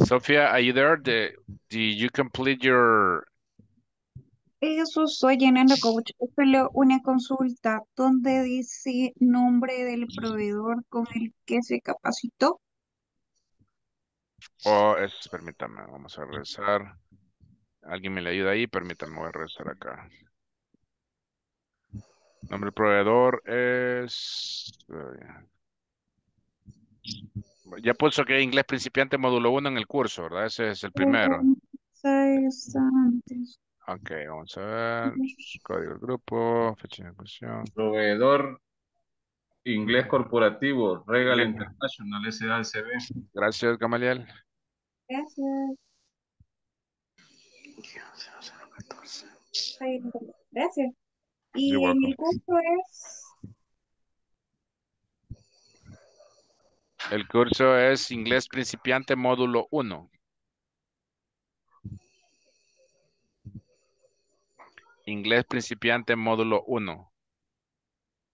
Sophia, are you there? The, did you complete your... Eso estoy llenando, coach. Solo una consulta donde dice nombre del proveedor con el que se capacitó. Oh, es, permítame, vamos a regresar. Alguien me le ayuda ahí, voy a regresar acá. Nombre del proveedor es... eh, Ya puso que inglés principiante módulo 1 en el curso, ¿verdad? Ese es el primero. Ok, vamos a ver. Código del grupo, fecha de ejecución. Proveedor inglés corporativo, Regal Inglés. International SACB. Gracias, Gamaliel. Gracias. Gracias. Y en welcome. curso es El curso es inglés principiante módulo 1. Inglés principiante módulo 1.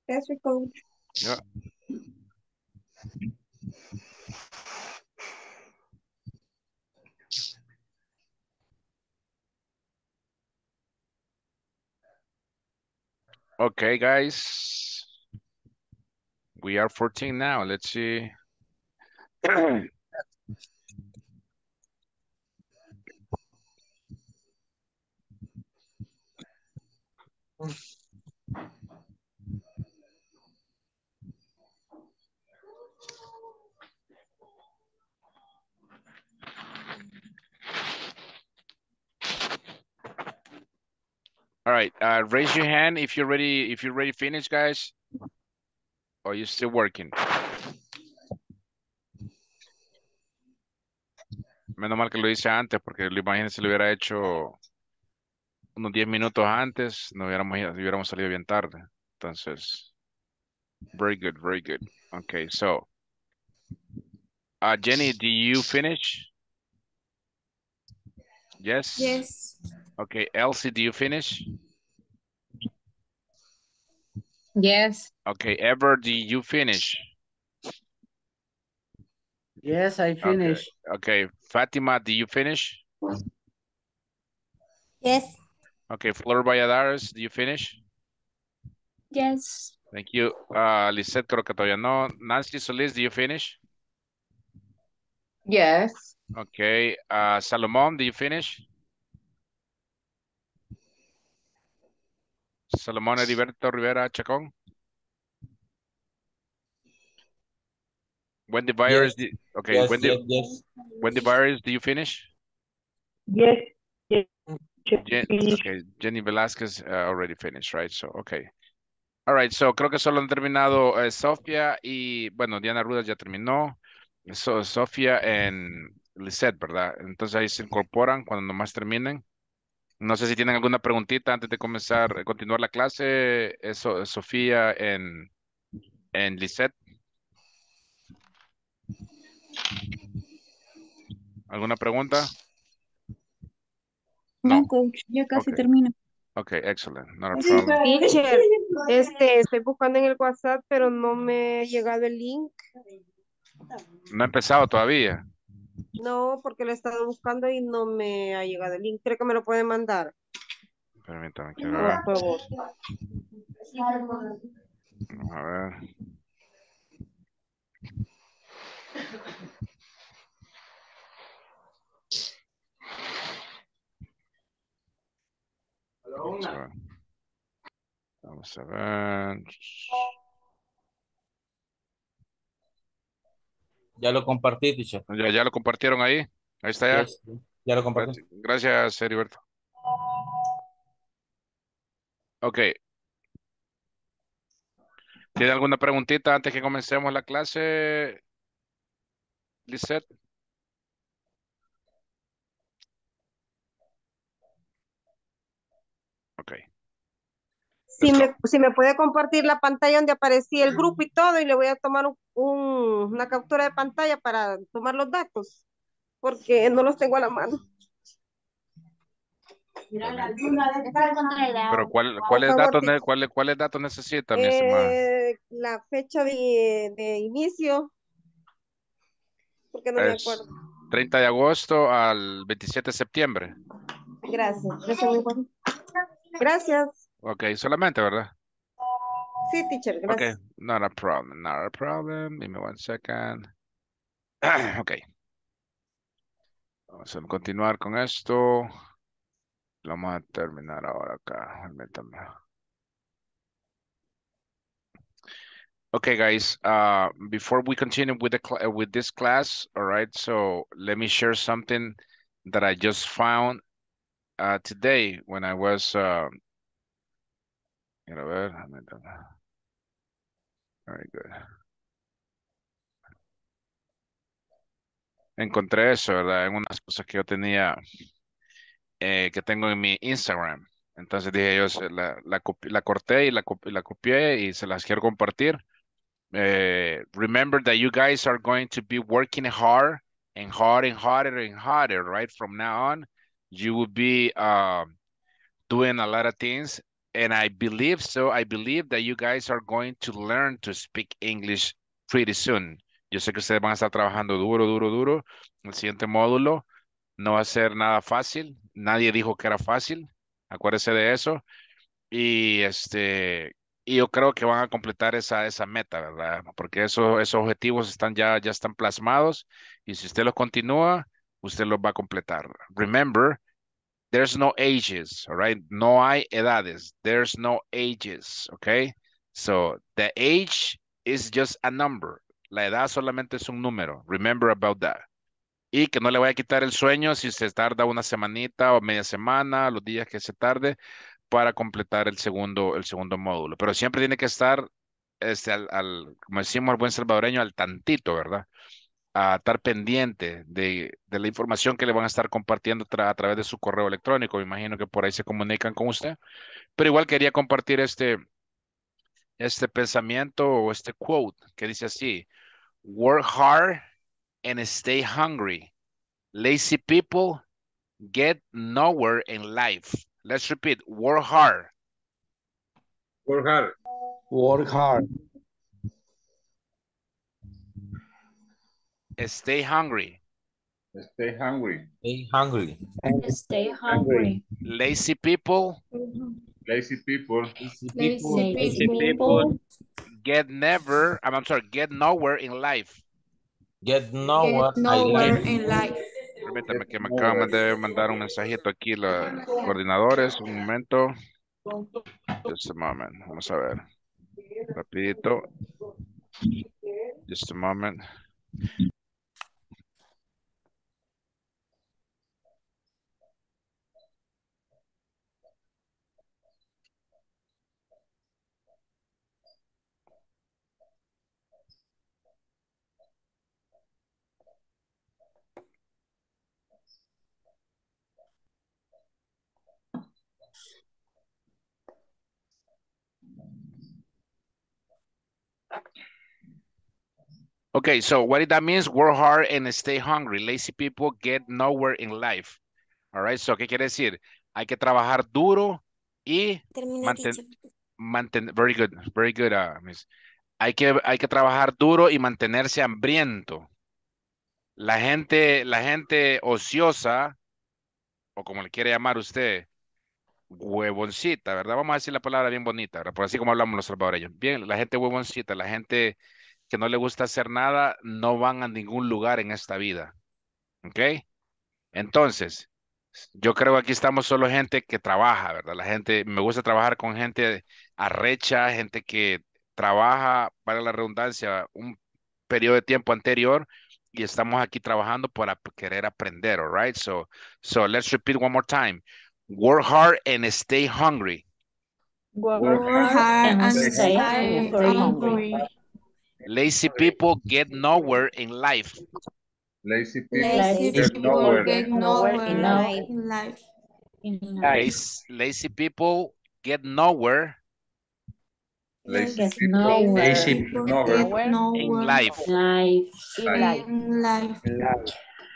Gracias, coach. Ya. Okay, guys. We are 14 now. Let's see. All right, uh, raise your hand if you're ready, if you're ready finished, guys. Or you still working? Menos mal que lo hice antes, porque lo imagínense si lo hubiera hecho unos 10 minutos antes, no hubiéramos, ido- hubiéramos salido bien tarde. Entonces, very good, very good. Okay, so, uh, Jenny, do you finish? Yes? Yes. Okay, Elsie, do you finish? Yes. Okay, Ever, do you finish? Yes, I Okay, finished. okay, Fatima, do you finish? Yes. Okay, Flor Valladares, do you finish? Yes. Thank you. Uh, Lisette, creo que todavía no. Nancy Solis, do you finish? Yes. Okay, uh, Salomon, do you finish? Salomón Heriberto Rivera Chacón. Wendy Byers, do- okay, Yes, Wendy, yes, yes. Wendy Byers, do you finish? Yes, yes. Jen- okay, Jenny Velasquez uh, already finished, right? So, okay. All right, so creo que solo han terminado eh, Sofía y, bueno, Diana Rudas ya terminó. So, Sofía en Lisette, ¿verdad? Entonces ahí se incorporan cuando nomás terminen. No sé si tienen alguna preguntita antes de comenzar, eh, continuar la clase. Eso, Sofía en, en Lisette. ¿Alguna pregunta? No, coach, ya casi Ok. termino. Okay, a problem. Teacher, este, estoy buscando en el WhatsApp, pero no me ha llegado el link. No ha empezado todavía. No, porque lo he estado buscando y no me ha llegado el link. ¿Cree que me lo puede mandar? Permítame, ver. Por favor. Vamos a ver. Vamos a ver. Vamos a ver. Ya lo compartí, teacher. Ya, ya lo compartieron ahí. Ahí está ya. Yes, ya lo compartí. Gracias, gracias, Heriberto. Ok. ¿Tiene alguna preguntita antes que comencemos la clase, Lizette. Ok. Si me, si me, puede compartir la pantalla donde aparecía el grupo y todo, y le voy a tomar un, una captura de pantalla para tomar los datos, porque no los tengo a la mano. Pero ¿cuáles datos cuál, cuál dato necesita, mi estimada? Eh, la fecha de, de inicio, porque no me Es acuerdo. 30 de agosto al 27 de septiembre. Gracias. Gracias. Ok, solamente, ¿verdad? Sí, teacher, Ok, gracias. not a problem, not a problem. Give me one second. ok. Vamos a continuar con esto. Lo vamos a terminar ahora acá. Permítame. Okay, guys. Uh, before we continue with the uh, with this class, all right. So let me share something that I just found uh, today when I was. Uh, ver. Very good. Encontré eso, ¿verdad? En unas cosas que yo tenía, eh, que tengo en mi Instagram. Entonces dije yo, la, la, la corté y la, la copié y se las quiero compartir. Eh, remember that you guys are going to be working hard and hard and harder and harder, right? From now on, you will be um, doing a lot of things. And I believe so. I believe that you guys are going to learn to speak English pretty soon. Yo sé que ustedes van a estar trabajando duro, duro, duro. El siguiente módulo no va a ser nada fácil. Nadie dijo que era fácil. Acuérdese de eso. Y este, y yo creo que van a completar esa, esa meta, ¿verdad? Porque esos, esos objetivos están ya, ya están plasmados. Y si usted los continúa, usted los va a completar. Remember, there's no ages, all right? No hay edades. There's no ages, okay? So the age is just a number. La edad solamente es un número. Remember about that. Y que no le vaya a quitar el sueño si se tarda una semanita o media semana, los días que se tarde para completar el segundo, el segundo módulo. Pero siempre tiene que estar, este, al, al- como decimos el buen salvadoreño, al tantito, ¿verdad? A estar pendiente de, la información que le van a estar compartiendo a través de su correo electrónico. Me imagino que por ahí se comunican con usted. Pero igual quería compartir este, este pensamiento o este quote que dice así, work hard and stay hungry. Lazy people get nowhere in life. Let's repeat, work hard. Work hard. Work hard. Stay hungry. Stay hungry. Stay hungry. Stay hungry. Lazy people Lazy people Lazy Lazy Lazy people. people get never, I'm, I'm sorry, get nowhere in life. Get nowhere. Get I nowhere like. in life. Permítame que me acaban de mandar un mensajito aquí los coordinadores. Un momento. Just a moment. Vamos a ver. Rapidito. Just a moment. Okay, so what that means, work hard and stay hungry. Lazy people get nowhere in life. All right, so ¿qué quiere decir? Hay que trabajar duro y Termina, manten- very good, very good, uh, miss. Hay que, hay que trabajar duro y mantenerse hambriento. La gente, la gente ociosa, o como le quiere llamar usted, huevoncita, ¿verdad? Vamos a decir la palabra bien bonita, ¿verdad? Por así como hablamos los salvadoreños. Bien, la gente huevoncita, la gente que no le gusta hacer nada, no van a ningún lugar en esta vida. ¿Ok? Entonces, yo creo que aquí estamos solo gente que trabaja, ¿verdad? La gente, me gusta trabajar con gente arrecha, gente que trabaja, para la redundancia, un periodo de tiempo anterior y estamos aquí trabajando para querer aprender, all right? So, so let's repeat one more time. Work hard and stay hungry. Work Work hard and and stay stay hungry. hungry. Lazy people get nowhere in life. Lazy people Lazy get people nowhere. get nowhere nowhere in life. in life. In life. Lazy, lazy people get nowhere Lazy Lazy people. No Lazy people No, get where? no In work life. life. Life. in life.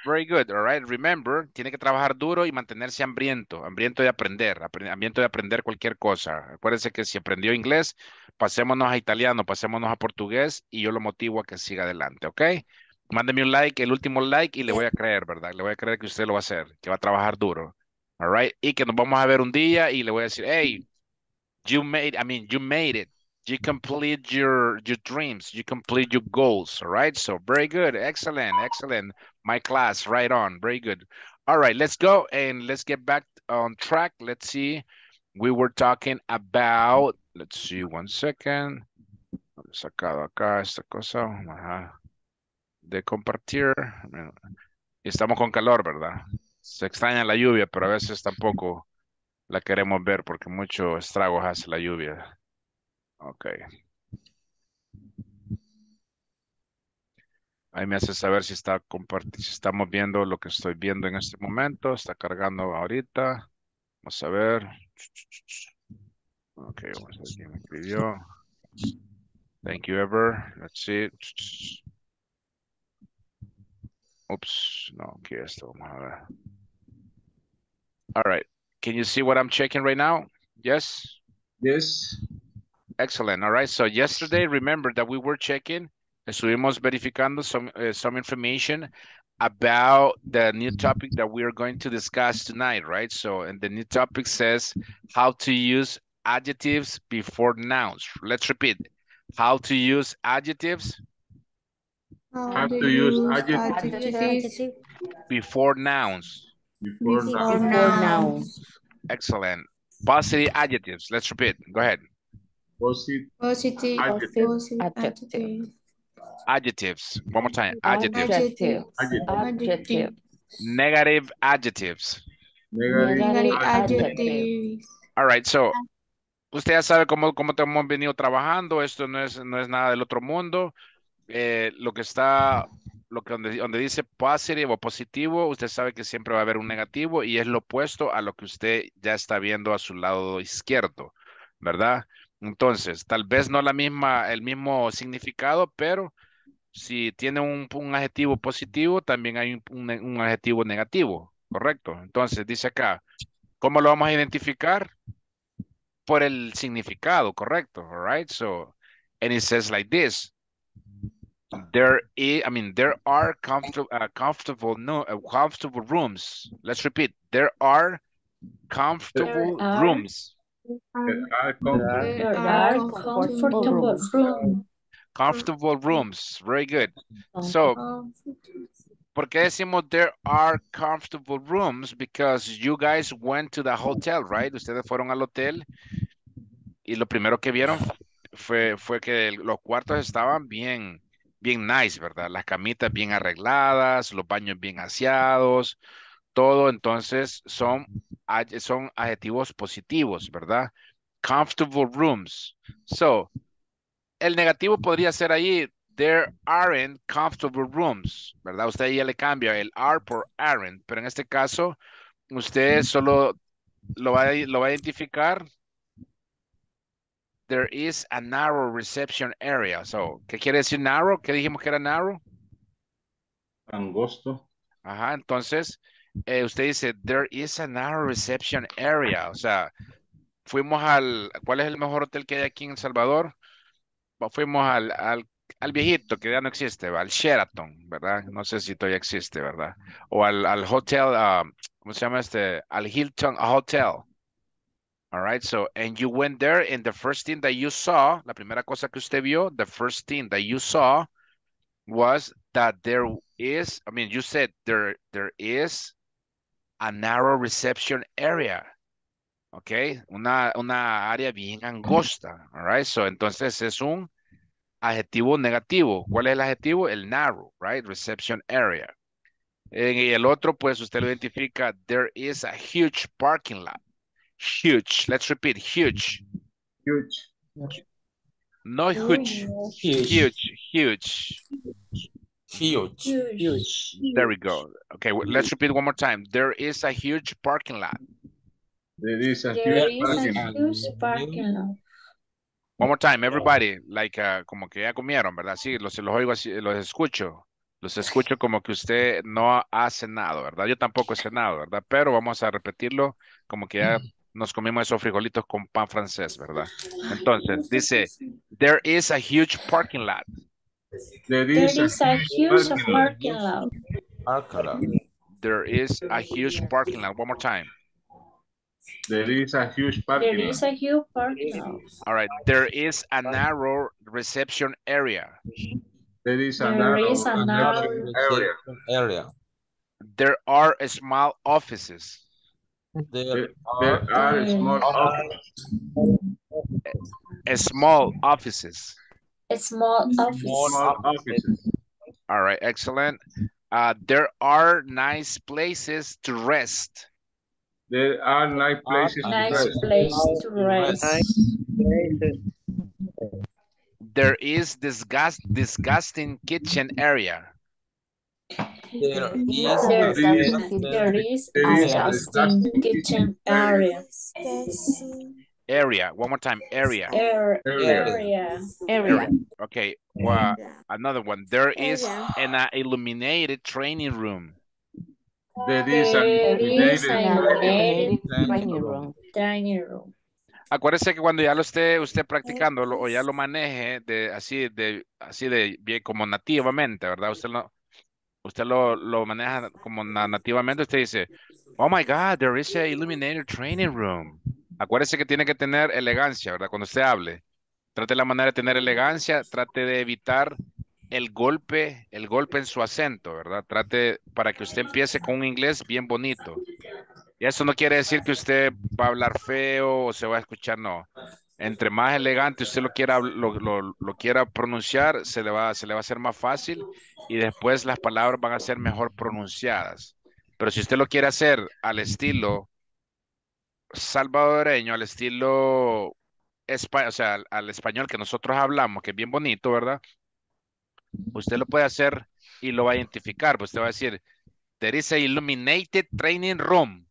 Very good, all right. Remember, tiene que trabajar duro y mantenerse hambriento, hambriento de aprender, apre- hambriento de aprender cualquier cosa. Acuérdense que si aprendió inglés, pasémonos a italiano, pasémonos a portugués y yo lo motivo a que siga adelante, ¿ok? Mándeme un like, el último like y le voy a creer, ¿verdad? Le voy a creer que usted lo va a hacer, que va a trabajar duro, all right? Y que nos vamos a ver un día y le voy a decir, hey, you made, I mean, you made it. You complete your your dreams. You complete your goals. All right. So very good. Excellent. Excellent. My class. Right on. Very good. All right. Let's go and let's get back on track. Let's see. We were talking about. Let's see. One second. Sacado acá esta cosa. Ajá. De compartir. Estamos con calor, ¿verdad? Se extraña la lluvia, pero a veces tampoco la queremos ver porque mucho estragos hace la lluvia. Ok. Ahí me hace saber si está si estamos viendo lo que estoy viendo en este momento. Está cargando ahorita. Vamos a ver. Ok, vamos a ver quién me escribió. Thank you, Ever. Let's see. Oops, no, aquí esto, vamos a ver. All right. Can you see what I'm checking right now? Yes? Yes. Excellent. All right. So yesterday, remember that we were checking, estuvimos verificando some uh, some information about the new topic that we are going to discuss tonight, right? So, and the new topic says how to use adjectives before nouns. Let's repeat. How to use adjectives How to use adjectives adjectives before nouns. before before now. nouns. Excellent. Positive adjectives. Let's repeat. Go ahead. Positive Positive, Adjective. positive Adjective. Adjective. Adjectives. One more time. Adjectives. Adjective. Adjective. Adjective. Negative adjectives. Negative Negative adjective. adjectives. All right, so usted ya sabe cómo, cómo te hemos venido trabajando. Esto no es, no es nada del otro mundo. Eh, lo que está, lo que donde, donde dice positive o positivo, usted sabe que siempre va a haber un negativo y es lo opuesto a lo que usted ya está viendo a su lado izquierdo, ¿verdad? Entonces, tal vez no la misma, el mismo significado, pero si tiene un, un adjetivo positivo, también hay un, un- un adjetivo negativo, ¿correcto? Entonces, dice acá, ¿cómo lo vamos a identificar? Por el significado, correcto, all right? So, and it says like this, there is, I mean, there are comfortable, uh, comfortable, no, uh, comfortable rooms. Let's repeat, there are comfortable are- rooms. There are comfortable. There There are are comfortable comfortable room. Comfortable rooms, very good. So. ¿por qué decimos there are comfortable rooms? Because you guys went to the hotel, right? Ustedes fueron al hotel y lo primero que vieron fue, fue que los cuartos estaban bien, bien nice, ¿verdad? Las camitas bien arregladas, los baños bien aseados, todo, entonces son, son adjetivos positivos, ¿verdad? Comfortable rooms. So, el negativo podría ser ahí, there aren't comfortable rooms, ¿verdad? Usted ya le cambia el are por aren't, pero en este caso, usted solo lo va a, lo va a identificar. There is a narrow reception area. So, ¿qué quiere decir narrow? ¿Qué dijimos que era narrow? Angosto. Ajá, entonces, eh, usted dice, there is a narrow reception area. O sea, fuimos al, ¿cuál es el mejor hotel que hay aquí en El Salvador? Fuimos al, al, viejito, que ya no existe, al Sheraton, ¿verdad? No sé si todavía existe, ¿verdad? O al, al hotel, ah, ¿cómo se llama este? Al Hilton Hotel. All right, so, and you went there and the first thing that you saw, la primera cosa que usted vio, the first thing that you saw was that there is, I mean, you said there, there is a narrow reception area. Okay, una, una área bien angosta. All right, so entonces es un adjetivo negativo. ¿Cuál es el adjetivo? El narrow, right? Reception area. En el otro, pues usted lo identifica, there is a huge parking lot. Huge. Let's repeat, huge. Huge. No huge. Huge. Huge, huge. Huge. Huge. There we go. Okay, let's repeat one more time. There is a huge parking lot. There is a There huge is a parking lot. Parking lot. One more time, everybody. Like, uh, como que ya comieron, ¿verdad? Sí, los, los oigo así, los escucho. Los escucho como que usted no ha cenado, ¿verdad? Yo tampoco he cenado, ¿verdad? Pero vamos a repetirlo como que ya nos comimos esos frijolitos con pan francés, ¿verdad? Entonces, dice, there is a huge parking lot. There There is a huge parking lot. Arcala. There is a huge parking lot. One more time. There is a huge There parking is lot. a huge parking lot. All right. There is a narrow reception area. There is a There narrow, is a a narrow narrow area. Area. There are small offices. There There are are small offices. Uh, Small offices. A small office. Small offices. All right. Excellent. Uh, there are nice places to rest. There are nice places to Nice rest. place to rest. There is disgust disgusting kitchen area. There is There, There is- there is there a disgusting disgusting kitchen area. Area. One more time. Area. Air, Area. area. Area. Okay. Well, Yeah. another one. There is Area. an uh, illuminated training room. There is an There is illuminated an illuminated Training room. dining room. Acuérdese que cuando ya lo esté usted practicando lo- o ya lo maneje de así de así de bien como nativamente, ¿verdad? Usted lo usted lo, lo maneja como na- nativamente, usted dice, "Oh my God, there is a illuminated training room." Acuérdese que tiene que tener elegancia, ¿verdad? Cuando usted hable. Trate la manera de tener elegancia, trate de evitar el golpe, el golpe en su acento, ¿verdad? Trate para que usted empiece con un inglés bien bonito. Y eso no quiere decir que usted va a hablar feo o se va a escuchar, no. Entre más elegante usted lo quiera, lo, lo- quiera pronunciar, se le, va, se le va a hacer más fácil y después las palabras van a ser mejor pronunciadas. Pero si usted lo quiere hacer al estilo salvadoreño, al estilo, o sea, al, al español que nosotros hablamos, que es bien bonito, ¿verdad? Usted lo puede hacer y lo va a identificar. Pues usted va a decir, there is a illuminated training room.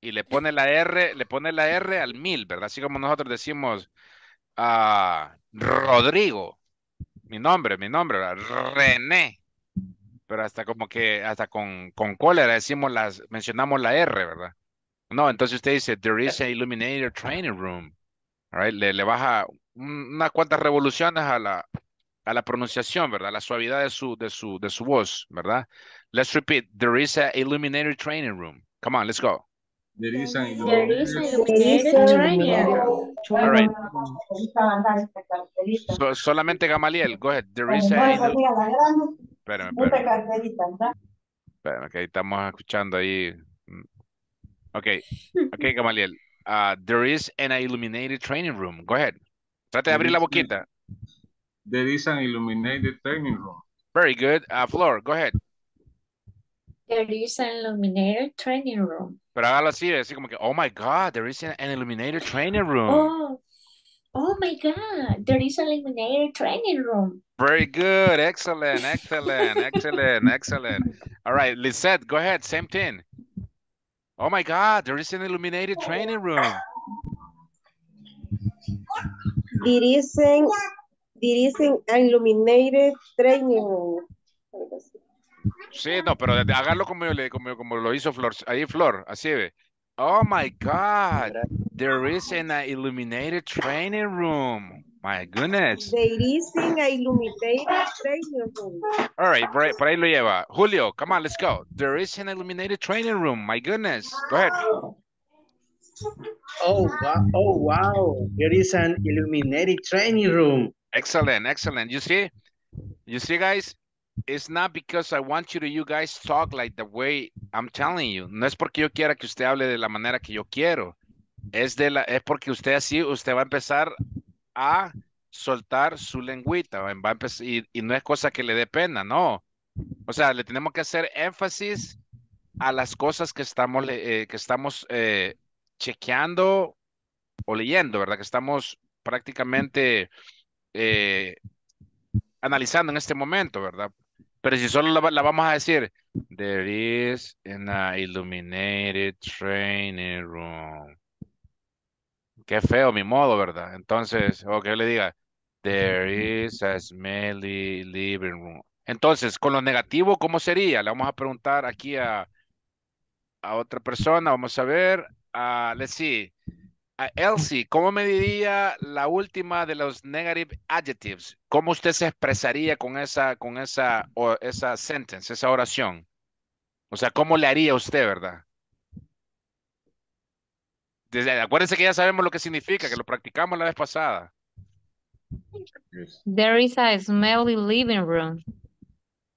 Y le pone la R, le pone la R al mil, ¿verdad? Así como nosotros decimos, ah, Rodrigo, mi nombre, mi nombre, ¿verdad? René. Pero hasta como que, hasta con, con cólera decimos las, mencionamos la R, ¿verdad? No, entonces usted dice, there is a illuminated training room. All right, Le, baja un- unas cuantas revoluciones a la, a la pronunciación, ¿verdad? La suavidad de su, de su, de su voz, ¿verdad? Let's repeat. There is a illuminated training room. Come on, let's go. There is an There is an illuminated training room. All right. So- solamente Gamaliel, go ahead. There is a... Espérame, espérame. Espérame, que ahí estamos escuchando ahí. Mm. Ok, ok, Gamaliel. Uh, there is an illuminated training room. Go ahead. Trate de abrir la boquita. There is an illuminated training room. Very good. Uh, Flor, go ahead. There is an illuminated training room. Pero hágalo así, así como que, oh my God, there is an, an illuminated training room. Oh, oh my God, there is an illuminated training room. Very good. Excellent, excellent, excellent, excellent. All right, Lisette, go ahead. Same thing. Oh my God, there is an illuminated training room. There isn't, there isn't an illuminated training room. Sí, no, pero hágalo como, como, como lo hizo Flor. Ahí, Flor, así ve. Oh my God, there is an illuminated training room. My goodness. There isn't an illuminated training room. All right, por ahí, por ahí lo lleva. Julio, come on, let's go. There is an illuminated training room. My goodness. Go ahead. Oh, wow. Oh, wow. There is an illuminated training room. Excellent, excellent. You see, you see, guys, it's not because I want you to you guys talk like the way I'm telling you. No es porque yo quiera que usted hable de la manera que yo quiero. Es de la, es porque usted así, usted va a empezar a soltar su lengüita, va a empezar, y, y no es cosa que le dé pena, no. O sea, le tenemos que hacer énfasis a las cosas que estamos, eh, que estamos eh, chequeando o leyendo, ¿verdad? Que estamos prácticamente eh, analizando en este momento, ¿verdad? Pero si solo la, va- la vamos a decir, there is an illuminated training room. Qué feo mi modo, ¿verdad? Entonces, o que le diga, there is a smelly living room. Entonces, con lo negativo, ¿cómo sería? Le vamos a preguntar aquí a, a otra persona. Vamos a ver. let's see. A Elsie, ¿cómo me diría la última de los negative adjectives? ¿Cómo usted se expresaría con esa, con esa, o esa sentence, esa oración? O sea, ¿cómo le haría usted, verdad? Desde- acuérdense que ya sabemos lo que significa, que lo practicamos la vez pasada. There is a smelly living room.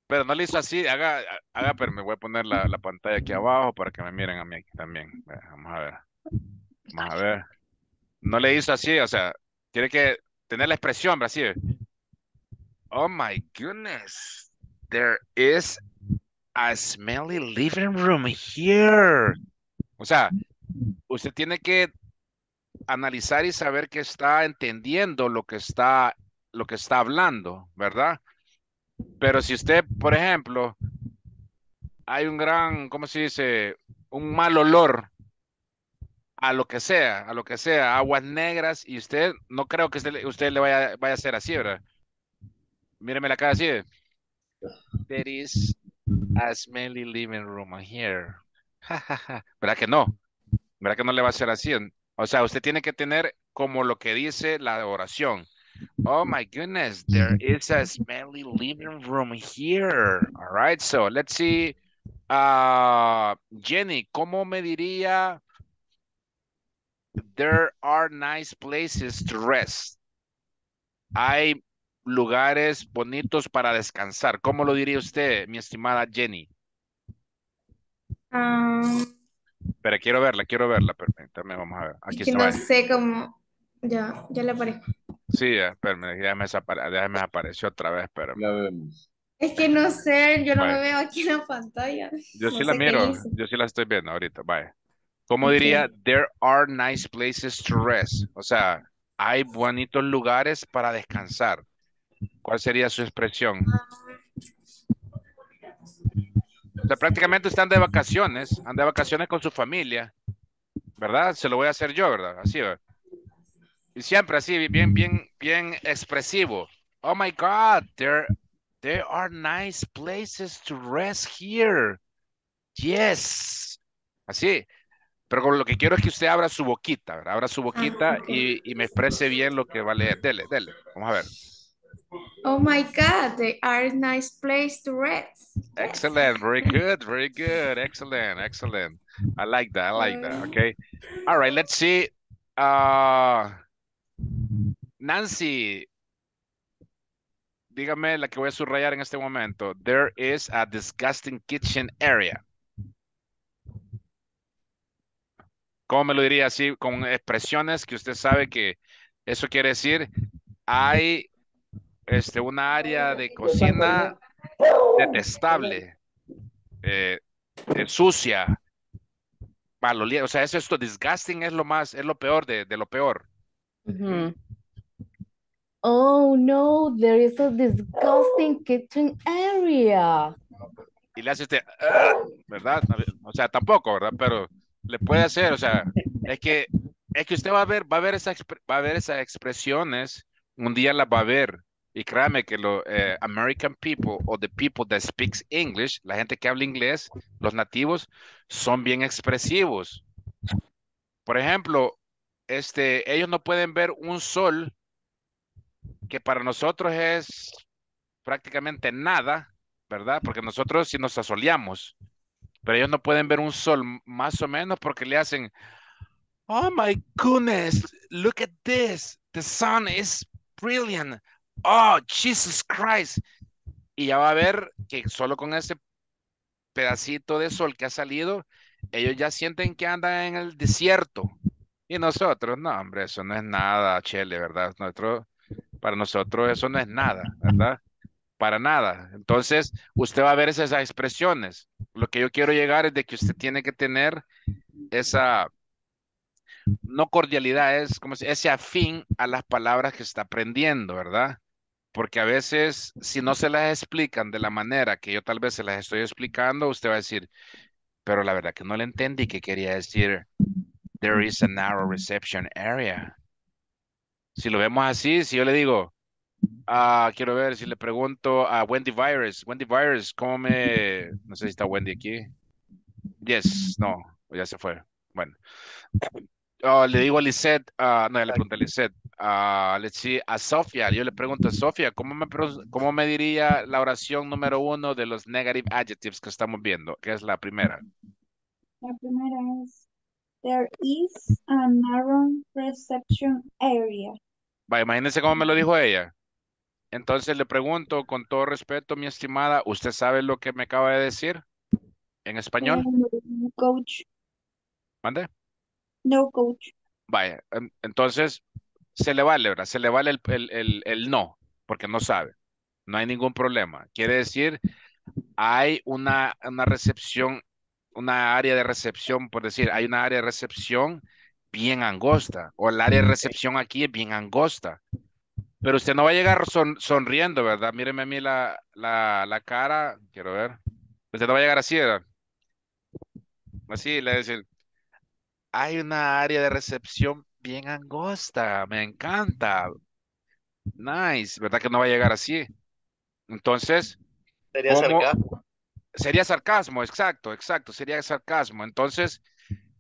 Pero no le hizo así, haga, haga, pero me voy a poner la, la pantalla aquí abajo para que me miren a mí aquí también. Vamos a ver. Vamos a ver. No le hizo así, o sea, tiene que tener la expresión, ve. Oh my goodness. There is a smelly living room here. O sea, usted tiene que analizar y saber que está entendiendo lo que está, lo que está hablando, ¿verdad? Pero si usted, por ejemplo, hay un gran, ¿cómo se dice? Un mal olor a lo que sea, a lo que sea, aguas negras, y usted, no creo que usted, le- usted le vaya, vaya a hacer así, ¿verdad? Míreme la cara así. de, There is a smelly living room here. ¿Verdad que no? ¿Verdad que no le va a hacer así? O sea, usted tiene que tener como lo que dice la oración. Oh my goodness, there is a smelly living room here. All right, so let's see. Uh, Jenny, ¿cómo me diría? There are nice places to rest. Hay lugares bonitos para descansar. ¿Cómo lo diría usted, mi estimada Jenny? Ah, Pero quiero verla, quiero verla. Permítame, vamos a ver. Aquí es que no sé cómo. Ya, ya le aparezco. Sí, espérame, ya me, desapare- ya me apareció otra vez, pero La vemos. Es que no sé, yo no me veo aquí en la pantalla. yo No sí la miro, yo sí la estoy viendo ahorita, vaya. ¿Cómo Ok. diría? There are nice places to rest. O sea, hay bonitos lugares para descansar. ¿Cuál sería su expresión? O sea, prácticamente están de vacaciones, anda de vacaciones con su familia, ¿verdad? Se lo voy a hacer yo, ¿verdad? Así, ¿verdad? Y siempre así, bien, bien, bien expresivo. Oh my God, there, there are nice places to rest here. Yes. Así. Pero con lo que quiero es que usted abra su boquita, ¿verdad? Abra su boquita Ah, ok. y, y me exprese bien lo que va a leer. Dele, dele. Vamos a ver. Oh my God, they are nice place to rest. Excellent. Very good. Very good. Excellent. Excellent. I like that. I like that. Okay. All right. Let's see. Uh, Nancy, dígame la que voy a subrayar en este momento. There is a disgusting kitchen area. ¿Cómo me lo diría así? Con expresiones que usted sabe que eso quiere decir hay este, una área de cocina detestable, eh, eh, sucia, maloliente. O sea, eso esto, disgusting es lo más, es lo peor de, de lo peor. Oh no, there is a disgusting kitchen area. Y le hace usted, "Ah", ¿verdad? O sea, tampoco, ¿verdad? Pero le puede hacer, o sea, es que, es que usted va a ver, va a ver, esa, va a ver esas expresiones, un día las va a ver. Y créame que los American people o the people that speaks English, la gente que habla inglés, los nativos, son bien expresivos. Por ejemplo, este, ellos no pueden ver un sol que para nosotros es prácticamente nada, ¿verdad? Porque nosotros sí nos asoleamos, pero ellos no pueden ver un sol más o menos porque le hacen, oh my goodness, look at this, the sun is brilliant, oh Jesus Christ. Y ya va a ver que solo con ese pedacito de sol que ha salido, ellos ya sienten que andan en el desierto. Y nosotros, no, hombre, eso no es nada, Chele, ¿verdad? Nosotros, para nosotros eso no es nada, ¿verdad? Para nada. Entonces, usted va a ver esas expresiones. Lo que yo quiero llegar es de que usted tiene que tener esa, no cordialidad, es como ese afín a las palabras que está aprendiendo, ¿verdad? Porque a veces, si no se las explican de la manera que yo tal vez se las estoy explicando, usted va a decir, pero la verdad que no le entendí qué quería decir. there is a narrow reception area. Si lo vemos así, si yo le digo, ah, quiero ver si le pregunto a Wendy Virus, Wendy Virus, ¿cómo me, no sé si está Wendy aquí? Yes, no, ya se fue. Bueno. Oh, le digo a Lisette, ah, no, ya le pregunté a Lisette, ah, let's see, a Sofía, yo le pregunto a Sofía, ¿cómo me, ¿cómo me diría la oración número uno de los negative adjectives que estamos viendo? Que es la primera. La primera es, there is a narrow reception area. Va, imagínense cómo me lo dijo ella. Entonces le pregunto con todo respeto, mi estimada, ¿usted sabe lo que me acaba de decir en español? Eh, coach, ¿Mande? no coach. Vaya, en- entonces se le vale, ¿verdad? Se le vale el, el, el, el no, porque no sabe. No hay ningún problema. Quiere decir, hay una, una recepción, una área de recepción, por decir, hay una área de recepción bien angosta, o el área de recepción aquí es bien angosta. Pero usted no va a llegar son- sonriendo, ¿verdad? Míreme a mí la, la, la cara, quiero ver. Usted no va a llegar así, ¿verdad? Así, le decir, hay una área de recepción bien angosta, me encanta. Nice, ¿verdad que no va a llegar así? Entonces, Sería ¿cómo? sarcasmo. Sería sarcasmo, exacto, exacto, sería sarcasmo. Entonces,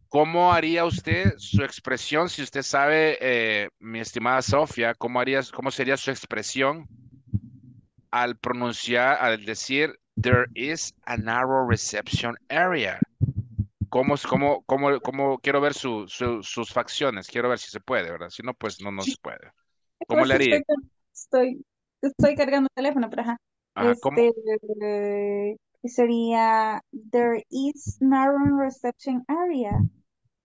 ¿cómo haría usted su expresión si usted sabe, eh, mi estimada Sofía, cómo haría, cómo sería su expresión al pronunciar, al decir, there is a narrow reception area? ¿Cómo, cómo, cómo, cómo quiero ver su, su- sus facciones? Quiero ver si se puede, ¿verdad? Si no, pues no, no se puede. ¿Cómo Pues le haría? Estoy, estoy, cargando el teléfono, pero ajá. Ajá, ¿cómo? Este, sería, there is narrow reception area.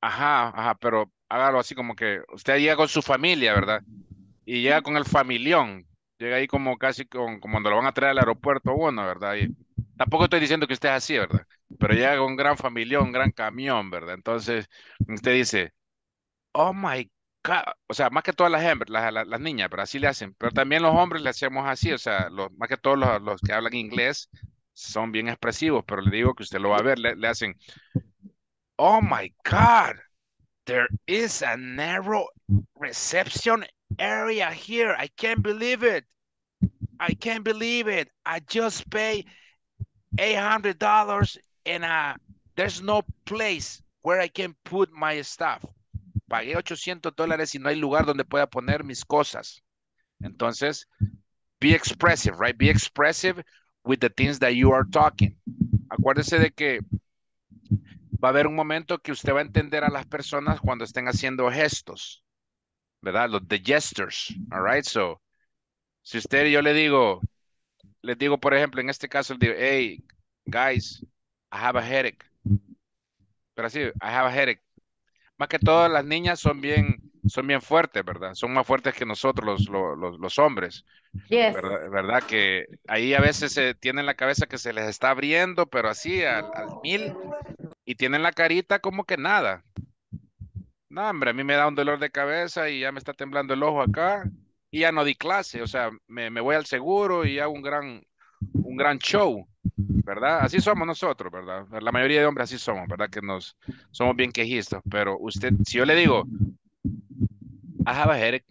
Ajá, ajá, pero hágalo así como que usted llega con su familia, ¿verdad? Y llega con el familión. Llega ahí como casi con, como cuando lo van a traer al aeropuerto a uno, ¿verdad? Y tampoco estoy diciendo que usted es así, ¿verdad? Pero llega con un gran familión, un gran camión, ¿verdad? Entonces, usted dice, oh my God. O sea, más que todas las hembras, las, las, las niñas, pero así le hacen. Pero también los hombres le hacemos así, o sea, los, más que todos los, los que hablan inglés son bien expresivos, pero le digo que usted lo va a ver, le, le hacen, oh my God. There is a narrow reception area here. I can't believe it. I can't believe it. I just paid $800 and uh, there's no place where I can put my stuff. Pagué 800 dólares y no hay lugar donde pueda poner mis cosas. Entonces, be expressive, right? Be expressive with the things that you are talking. Acuérdese de que va a haber un momento que usted va a entender a las personas cuando estén haciendo gestos, ¿verdad? Los de gestures, all right? So, si usted, yo le digo, les digo, por ejemplo, en este caso, le digo, hey, guys, I have a headache. Pero así, I have a headache. Más que todas las niñas son bien, son bien fuertes, ¿verdad? Son más fuertes que nosotros los, los, los, los hombres. Yes. ¿verdad? ¿Verdad? Que ahí a veces se tienen la cabeza que se les está abriendo, pero así al, al mil, y tienen la carita como que nada. No, hombre, a mí me da un dolor de cabeza y ya me está temblando el ojo acá y ya no di clase, o sea, me, me voy al seguro y hago un gran, un gran show, ¿verdad? Así somos nosotros, ¿verdad? La mayoría de hombres así somos, ¿verdad? Que nos somos bien quejistas, pero usted, si yo le digo, I have a headache,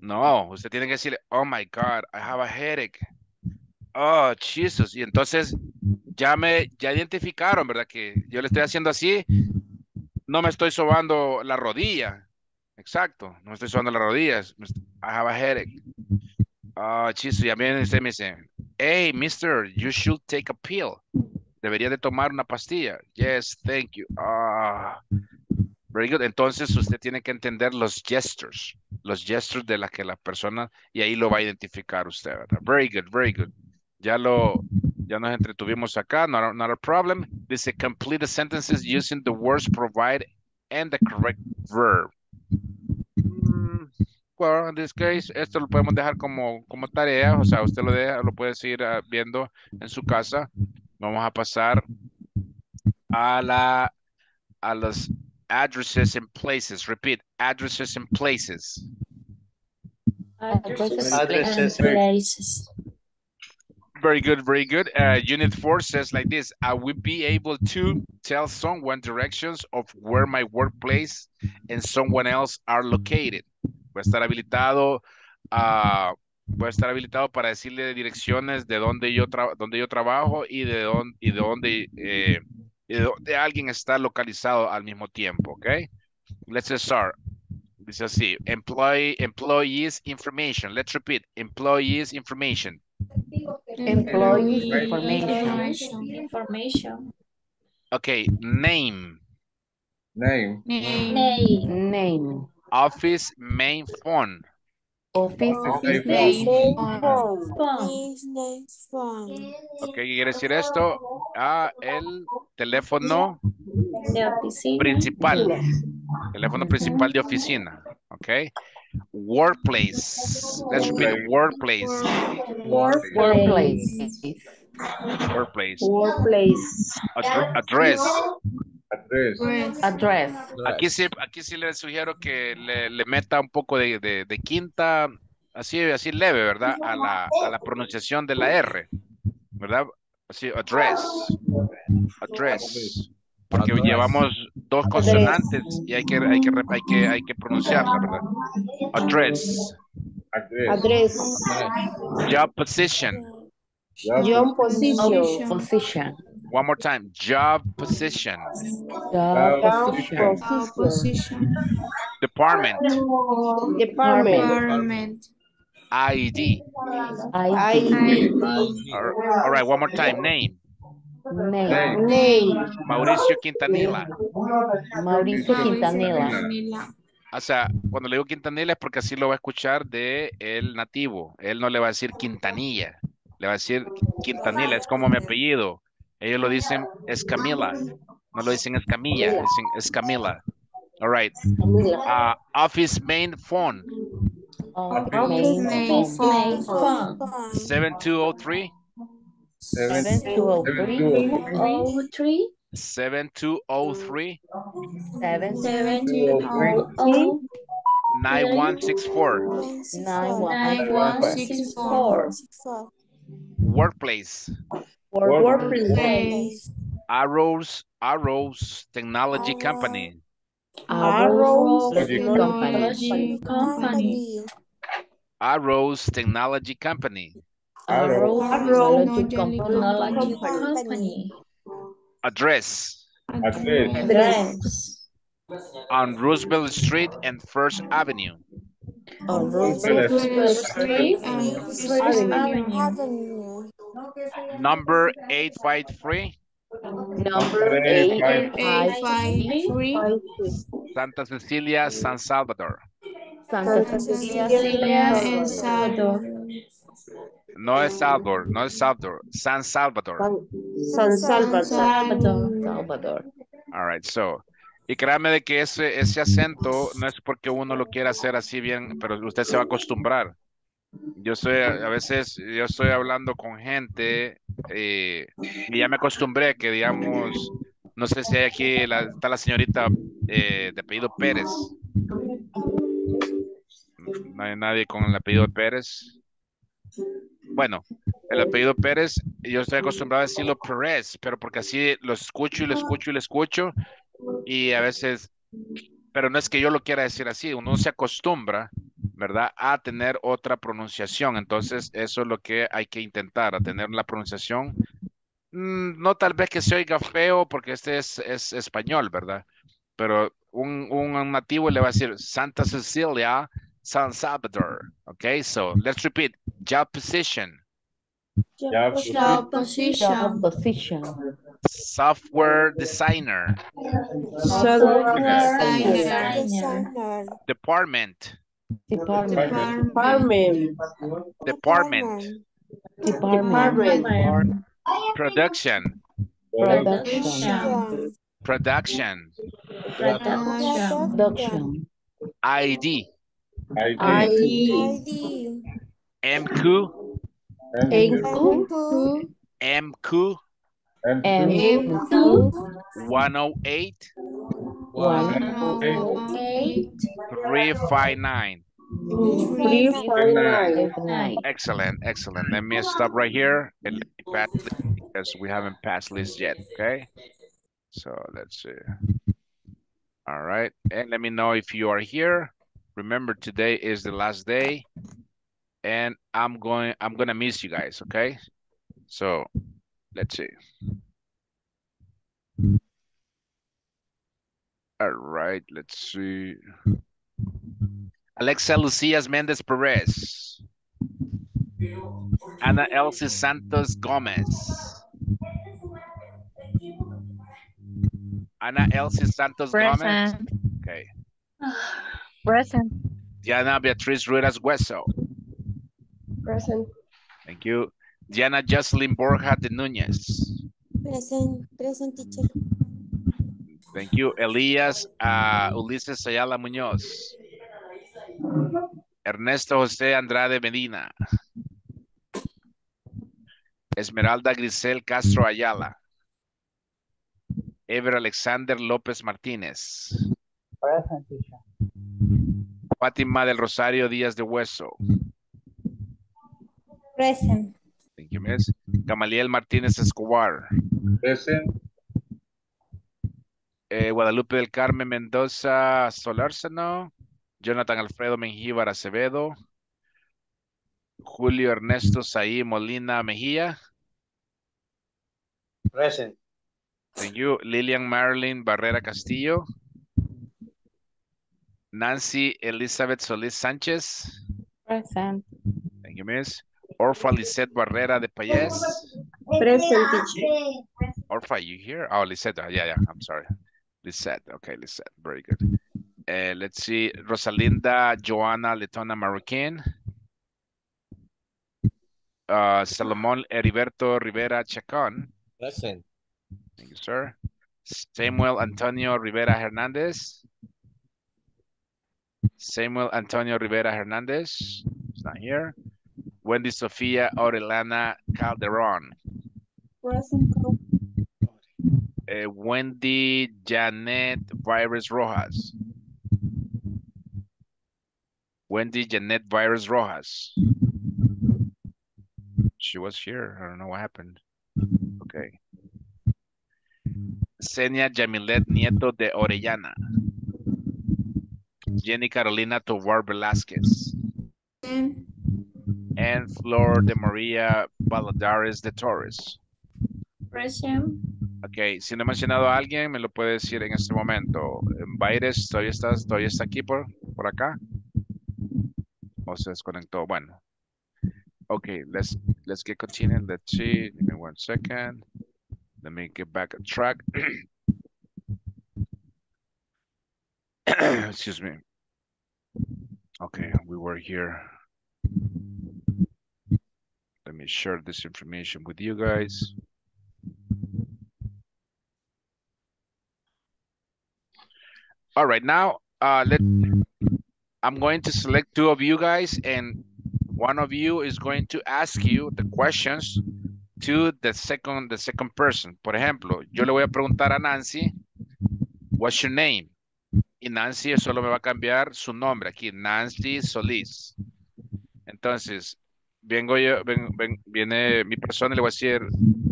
no, usted tiene que decirle, oh my God, I have a headache. Oh, Jesus. Y entonces ya me, ya identificaron, ¿verdad? Que yo le estoy haciendo así, no me estoy sobando la rodilla. Exacto, no me estoy sobando las rodillas. I have a headache. Oh, Jesus. Y a mí usted me dice, hey, mister, you should take a pill. Debería de tomar una pastilla. Yes, thank you. Ah, very good. Entonces usted tiene que entender los gestures, los gestures de las que la persona, y ahí lo va a identificar usted, ¿verdad? Very good, very good. Ya lo, ya nos entretuvimos acá, not not a problem. Dice, complete the sentences using the words provide and the correct verb. Mm, well, in this case, esto lo podemos dejar como, como tarea, o sea, usted lo deja, lo puede seguir ah, viendo en su casa. Vamos a pasar a la, a los addresses and places. Repeat, addresses and places. Addresses, Addresses and and- places. Very good, very good. Uh, unit four says like this, I will be able to tell someone directions of where my workplace and someone else are located. Voy a estar habilitado, a voy a estar habilitado para decirle direcciones de donde yo, tra donde yo trabajo y de dónde, y de dónde, eh, y de dónde alguien está localizado al mismo tiempo, ¿ok? Let's start. Dice así, employee, employees information. Let's repeat, employees information. Employees Information. Information. Okay, name, Name. Name. Name. office main phone, Office Office name. Phone. Business phone. ok, ¿qué quiere decir esto? Ah, el teléfono De oficina. principal, teléfono principal de oficina, ok. Workplace, let's repeat, workplace, Workplace. workplace, Workplace. Ad- address. Address. Address. Aquí sí, aquí sí le sugiero que le, le meta un poco de, de- de quinta, así, así leve, ¿verdad? A la, a la pronunciación de la R, ¿verdad? Así, address, address. Porque llevamos dos consonantes y hay que, hay que, hay que, hay que pronunciarla, ¿verdad? Address, Address. job position. Job Position. Position. One more time, job position, Job position. Department, Department. ID. ID. All right, one more time, name, Mauricio Quintanilla. Mauricio Quintanilla. O sea, cuando le digo Quintanilla es porque así lo va a escuchar de el nativo. Él no le va a decir Quintanilla, le va a decir Quintanilla, es como mi apellido. Ellos lo dicen Escamila, no lo dicen Escamilla, dicen Escamila. All right. Uh, office main phone, Office Main phone. Phone. Phone. 7203, Seven two oh three. Oh, three. 7203, Seven Seven. two Oh, oh. 9164, nine one Nine, one, six, four. Six, four. workplace, Place. Arrows, Arrows Technology Company, Arrow Technology company. Arrows Technology Company, Arrow Arrow Technology Technology Company. company. address Address. Address. on Roosevelt Street and First Avenue. On Roosevelt Roosevelt Street and and First First Avenue. Avenue. Avenue. Number 853, Number eight Eight, five Five, three. Santa Cecilia, San Salvador. Santa Cecilia. Cecilia Salvador. No es Salvador, no es Salvador, San Salvador. San Salvador. Salvador. Salvador. All right, so. Y créame de que ese, ese acento no es porque uno lo quiera hacer así bien, pero usted se va a acostumbrar. Yo estoy, a veces, yo estoy hablando con gente eh, y ya me acostumbré que, digamos, no sé si hay aquí, la- está la señorita eh, de apellido Pérez. No hay nadie con el apellido Pérez. Bueno, el apellido Pérez, yo estoy acostumbrado a decirlo Pérez, pero porque así lo escucho y lo escucho y lo escucho y a veces, pero no es que yo lo quiera decir así, uno se acostumbra, ¿verdad? A tener otra pronunciación, entonces eso es lo que hay que intentar, a tener la pronunciación, mm, no tal vez que se oiga feo porque este es, es español, ¿verdad? Pero un, un nativo le va a decir Santa Cecilia, San Salvador, ok, so let's repeat, job position, Job Job Job position. position. software designer, Software Designer. designer. Designer. department, Department. Department. department, Department. Department. production, Production. production, Production. Production. ID, ID. ID. ID. MQ, Enku. Enku. MQ M2. 108 One. Oh eight. 359. Three, Good five, night. five, nine. Excellent, excellent. Let me stop right here and let me pass list because we haven't passed list yet, okay? So let's see. All right, and let me know if you are here. Remember, today is the last day, and I'm going. I'm gonna miss you guys, okay? So let's see. All right, let's see. Alexa Lucias Mendez Perez. Ana Elsie Santos Gomez. Ana Elsie Santos Gomez. Present. Okay. Present. Diana Beatriz Ruedas Hueso. Present. Thank you. Diana Jocelyn Borja de Núñez. Present, present teacher. Thank you. Elías uh, Ulises Ayala Muñoz. Ernesto José Andrade Medina. Esmeralda Grisel Castro Ayala. Ever Alexander López Martínez. Present, teacher. Fátima del Rosario Díaz de Hueso. Present. Thank you, miss. Gamaliel Martínez Escobar. Present. Eh, Guadalupe del Carmen Mendoza Solárzano. Jonathan Alfredo Mengíbar Acevedo. Julio Ernesto Saí Molina Mejía. Present. Thank you. Lilian Marilyn Barrera Castillo. Nancy Elizabeth Solís Sánchez. Present. Thank you, miss. Orfa Lisette Barrera de Payés. Present, teacher. Orfa, you here? Oh, Lisette. uh, Yeah, yeah. I'm sorry. Lisette. Okay, Lisette. Very good. Uh, let's see. Rosalinda Joana Letona Marroquin. Uh, Salomón Heriberto Rivera Chacón. Present. Thank you, sir. Samuel Antonio Rivera Hernandez. Samuel Antonio Rivera Hernandez. He's not here. Wendy Sofía Orellana Calderon. Present. Uh, Wendy Janet Virus Rojas. Wendy Janet Virus Rojas. She was here. I don't know what happened. Okay. Senia Jamilet Nieto de Orellana. Jenny Carolina Tovar Velázquez. And Flor de María Valadares de Torres. Present. Ok, si no he mencionado a alguien, me lo puede decir en este momento. Baires, ¿todavía estás, todavía está aquí por, por acá? ¿O se desconectó? Bueno. Ok, let's, let's get continuing. Let's see. Give me one second. Let me get back on track. Excuse me. Okay, we were here. Let me share this information with you guys. All right, now uh, let I'm going to select two of you guys, and one of you is going to ask you the questions to the second the second person. Por ejemplo, yo le voy a preguntar a Nancy, what's your name? Y Nancy solo me va a cambiar su nombre aquí, Nancy Solís. Entonces, vengo yo, ven- ven- viene mi persona y le voy a decir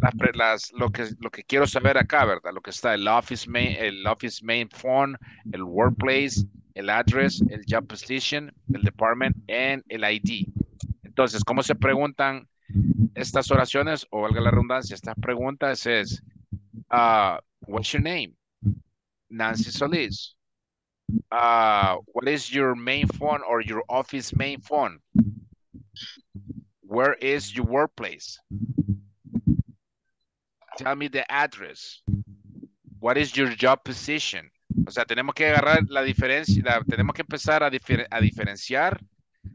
las, las- lo, que, lo que quiero saber acá, ¿verdad? Lo que está, el office main, el office main phone, el workplace, el address, el job position, el department, and el ID. Entonces, ¿cómo se preguntan estas oraciones o valga la redundancia, estas preguntas es, uh, what's your name? Nancy Solis. Uh, what is your main phone or your office main phone? Where is your workplace? Tell me the address. What is your job position? O sea, tenemos que agarrar la diferencia, tenemos que empezar a, difer- a diferenciar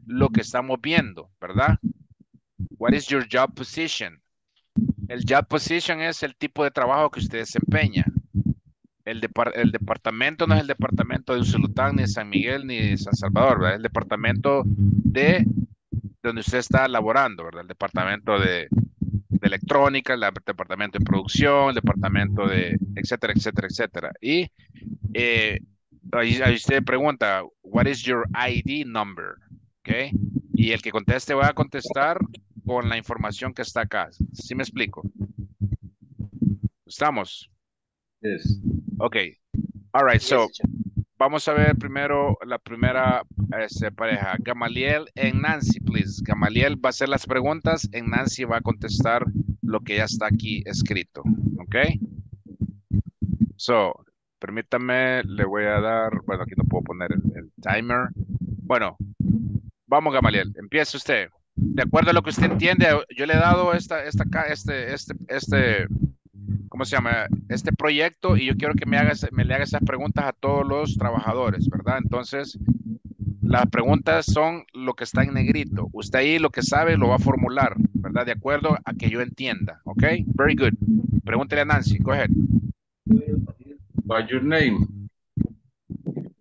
lo que estamos viendo, ¿verdad? What is your job position? El job position es el tipo de trabajo que usted desempeña. El departamento no es el departamento de Usulután, ni de San Miguel, ni de San Salvador, ¿verdad? El departamento de donde usted está laborando, ¿verdad? El departamento de, de electrónica, el departamento de producción, el departamento de etcétera, etcétera, etcétera. Y eh, ahí, ahí usted pregunta, what is your ID number? ¿Ok? Y el que conteste va a contestar con la información que está acá. ¿Sí me explico? ¿Estamos? Yes. Ok. All right, so vamos a ver primero la primera este, pareja. Gamaliel and Nancy, please. Gamaliel va a hacer las preguntas y Nancy va a contestar lo que ya está aquí escrito. Ok. So, permítame, le voy a dar, bueno, aquí no puedo poner el, timer. Bueno, vamos Gamaliel, empiece usted. De acuerdo a lo que usted entiende, yo le he dado esta, esta, este, este, este, ¿cómo se llama? Este proyecto y yo quiero que me, haga, ese- me le haga esas preguntas a todos los trabajadores, ¿verdad? Entonces, las preguntas son lo que está en negrito. Usted ahí lo que sabe lo va a formular, ¿verdad? De acuerdo a que yo entienda, ¿ok? Very good. Pregúntele a Nancy, go ahead. What's your name?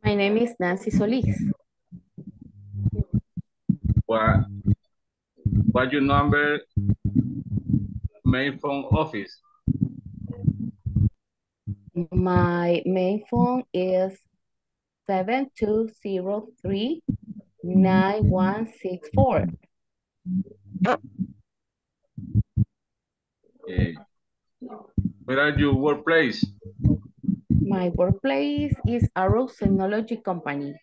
My name is Nancy Solis. What, what's your number? Main phone office. My main phone is 7203 9164. Eh, where are your workplace? My workplace is Arrows Technology Company.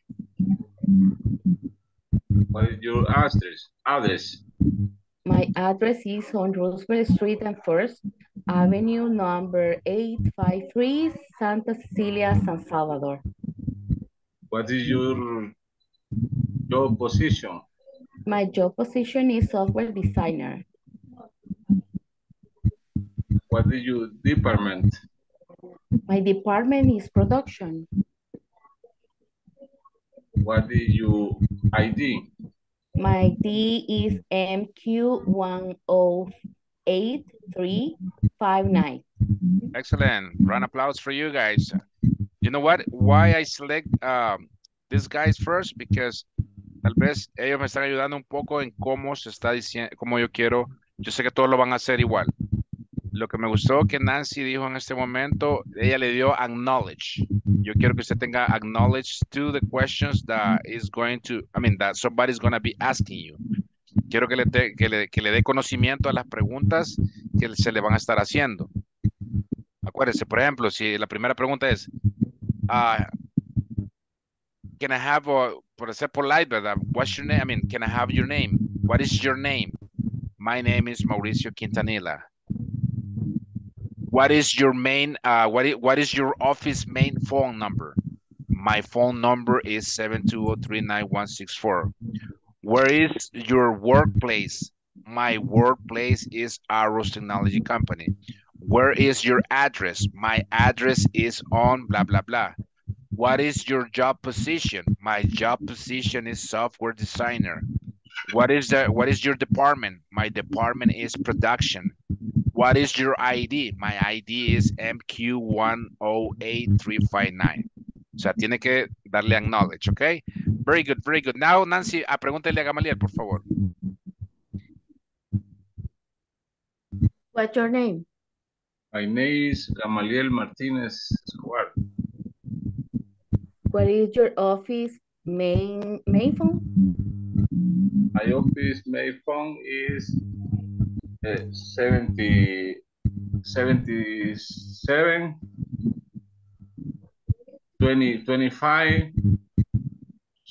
What is your address? Address. My address is on Roosevelt Street and First Avenue, number 853, Santa Cecilia, San Salvador. What is your job position? My job position is software designer. What is your department? My department is production. What is your ID? My D is MQ108359. Excellent. Round applause for you guys. You know what? Why I select um, these guys first? Because tal vez ellos me están ayudando un poco en cómo se está diciendo, cómo yo quiero. Yo sé que todos lo van a hacer igual. Lo que me gustó que Nancy dijo en este momento, ella le dio acknowledge. Yo quiero que usted tenga acknowledge to the questions that is going to, I mean, that somebody's going to be asking you. Quiero que le, que, le, que le dé conocimiento a las preguntas que se le van a estar haciendo. Acuérdese, por ejemplo, si la primera pregunta es, ah, can I have, a, por ser polite, ¿verdad? What's your name? I mean, can I have your name? What is your name? My name is Mauricio Quintanilla. What is your main, uh, what is, what is your office main phone number? My phone number is 720396164. Where is your workplace? My workplace is Arrows Technology Company. Where is your address? My address is on blah, blah, blah. What is your job position? My job position is software designer. What is the, what is your department? My department is production. What is your ID? My ID is MQ108359. O sea, tiene que darle acknowledge, okay? Very good, very good. Now, Nancy, a pregúntele a Gamaliel, por favor. What's your name? My name is Gamaliel Martinez Escobar. What is your office main main phone? My office main phone is uh, 70, 77 20, 25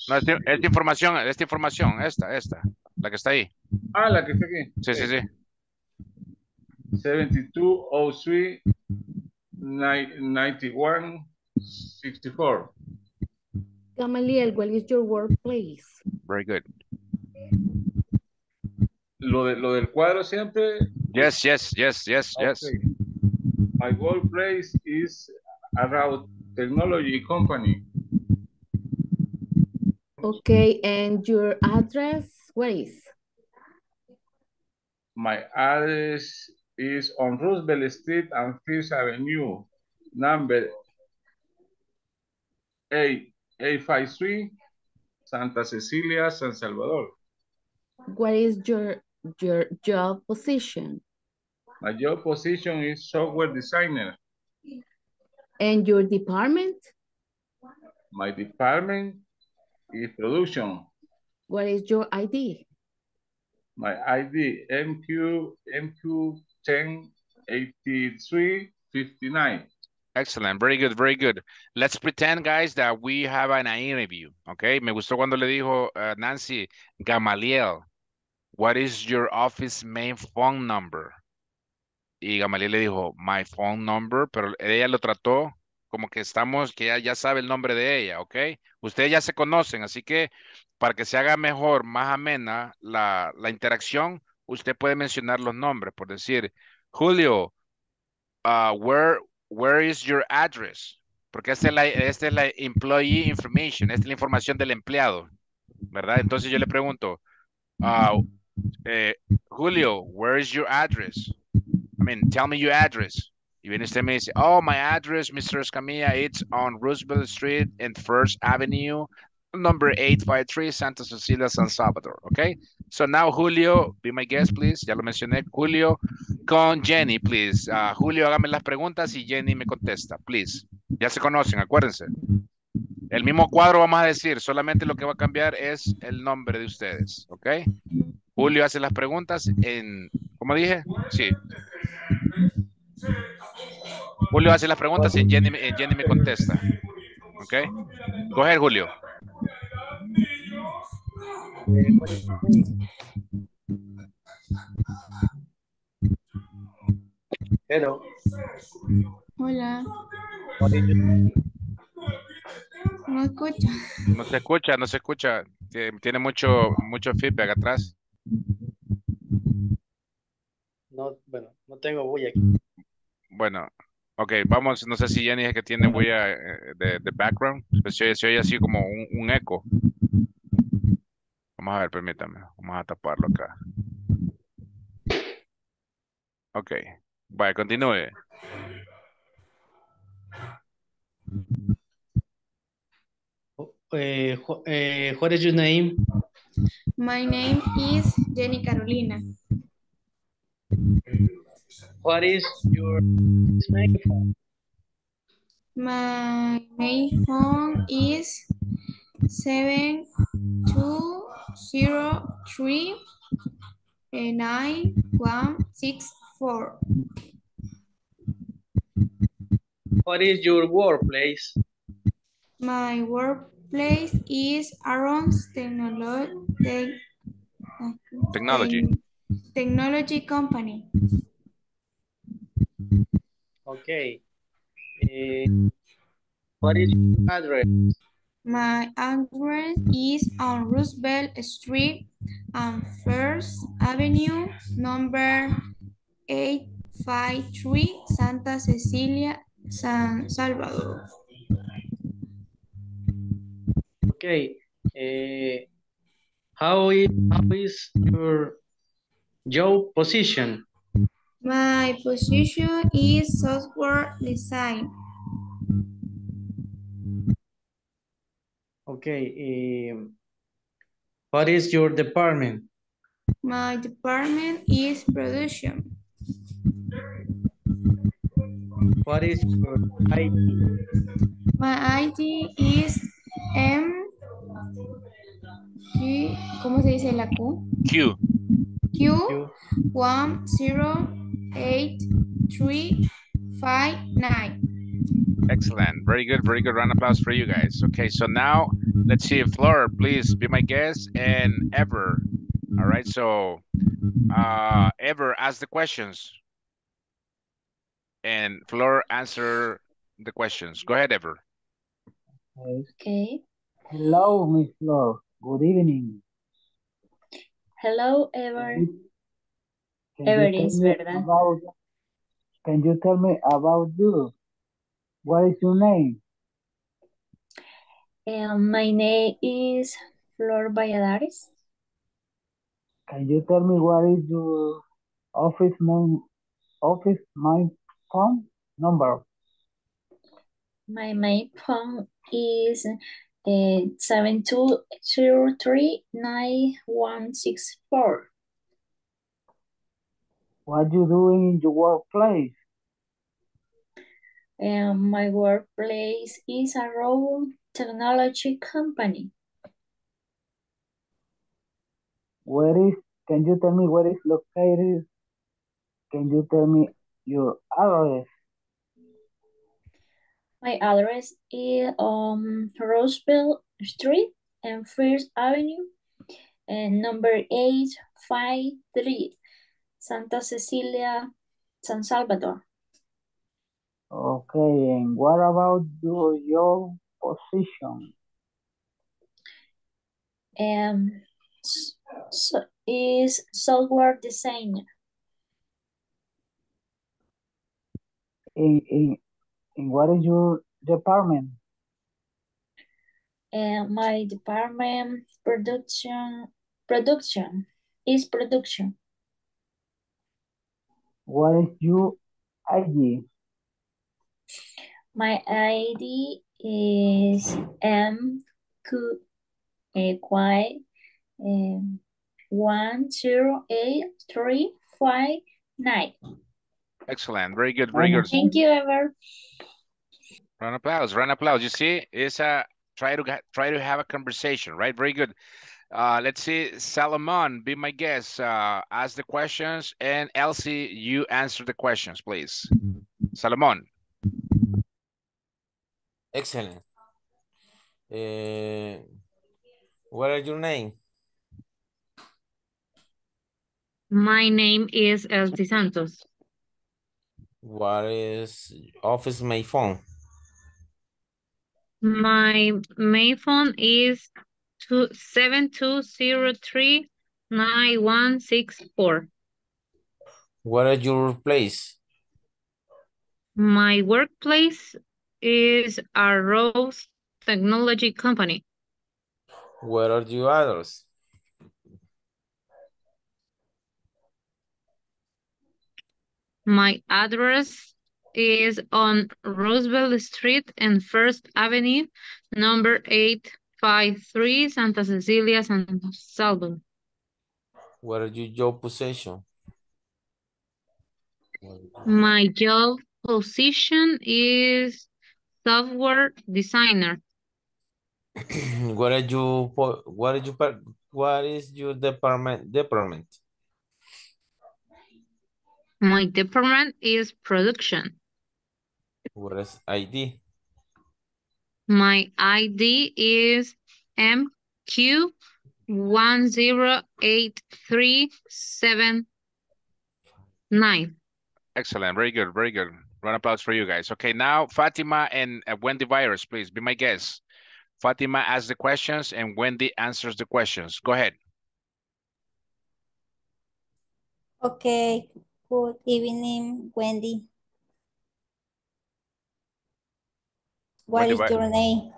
No, esta, esta información, esta información, esta, esta, la que está ahí. Ah, la que está aquí. Sí, sí, sí. 7203 91 64. Gamaliel, what is your workplace? Very good. Lo, de, lo del cuadro siempre. Yes, yes, yes, yes, yes. My workplace is around technology company. Okay, and your address, where is? My address is on Roosevelt Street and Fifth Avenue, number 8, 853, Santa Cecilia, San Salvador. What is your your job position? My job position is software designer. And your department? My department is production. What is your ID? My ID MQ MQ 108359. Excellent, very good, very good. Let's pretend, guys, that we have an interview, okay? Me gustó cuando le dijo uh, Nancy Gamaliel, what is your office main phone number? Y Gamaliel le dijo, my phone number, pero ella lo trató como que estamos, que ya, ya sabe el nombre de ella, ¿ok? Ustedes ya se conocen, así que para que se haga mejor, más amena la, la interacción, usted puede mencionar los nombres, por decir, Julio, uh, where, where is your address? Porque esta es, la, esta es la employee information, esta es la información del empleado, ¿verdad? Entonces yo le pregunto, uh, eh, Julio, where is your address? I mean, tell me your address. Y viene usted me dice, oh, my address, Mr. Escamilla, it's on Roosevelt Street and First Avenue, number 853, Santa Cecilia, San Salvador, okay? So now, Julio, be my guest, please. Ya lo mencioné, Julio, con Jenny, please. Uh, Julio, hágame las preguntas y Jenny me contesta, please. Ya se conocen, acuérdense. El mismo cuadro vamos a decir, solamente lo que va a cambiar es el nombre de ustedes, ¿ok? Julio hace las preguntas en, ¿cómo dije? Sí. Julio hace las preguntas y Jenny, me- Jenny me contesta. ¿Ok? Ahead, Julio. Hello. Hola. No escucho. No se escucha, no se escucha. Tie- Tiene mucho, mucho feedback atrás. No, bueno, no tengo bulla aquí. Bueno, ok, vamos. No sé si Jenny es que tiene huella eh, de, de background. Pues se, oye- se oye así como un, un eco. Vamos a ver, permítame. Vamos a taparlo acá. Ok. Vaya, continúe. Eh, what is your name? My name is Jenny Carolina. What is your smartphone? My main phone is seven two zero three nine one six four. What is your workplace? My workplace is Aaron's Technology Technology. Technology Company. Okay. Eh, what is your address? My address is on Roosevelt Street and First Avenue, number 853, Santa Cecilia, San Salvador. Okay. Eh, how is how is your job position? My position is software design. Okay. eh, what is your department? My department is production. What is your ID? My ID is M Q, ¿cómo se dice la Q? Q. Q one zero eight three five nine. Excellent. Very good. Very good. Round of applause for you guys. Okay, so now let's see. Flora, please be my guest and Ever. All right, so uh, Ever ask the questions. And Flor answer the questions. Go ahead, Ever. Okay. Hello, Miss Flor. Good evening. Hello, Ever. Can Ever you tell is, me ¿verdad? about, can you tell me about you? What is your name? Um, my name is Flor Valladares. Can you tell me what is your office mon office my phone number? My main phone is uh, seven two zero three nine one six four. What you doing in your workplace? Um, my workplace is a robot technology company. Where is, can you tell me where is located? Can you tell me your address? My address is on Roosevelt Street and First Avenue, and number 853, Santa Cecilia, San Salvador. Okay, and what about your, your position? Um, so is software designer. In, in, in what is your department? And my department production production is production. What is your ID? My ID is M Q A Y um, one zero eight three five nine. Excellent. Very good. Very good. Thank you, Ever. Round of applause. Round of applause. You see, it's a try to try to have a conversation, right? Very good. Uh, let's see, Salomon, be my guest. Uh, ask the questions, and Elsie, you answer the questions, please. Salomon. Excellent. Uh, what are your name? My name is Elsie Santos. What is office my phone? My main phone is two seven two zero three nine one six four. What are your place? My workplace is a Rose Technology Company. Where are your address? My address is on Roosevelt Street and First Avenue, number 853, Santa Cecilia, San Salvador. What are your job position? My job position is software designer. what are you what are you what is your department department? My department is production. What is ID? My ID is MQ one zero eight three seven nine. Excellent. Very good. Very good. Round of applause for you guys. Okay, now Fatima and uh, Wendy Virus, please be my guest. Fatima asks the questions and Wendy answers the questions. Go ahead. Okay, good evening, Wendy. What Wendy is your name?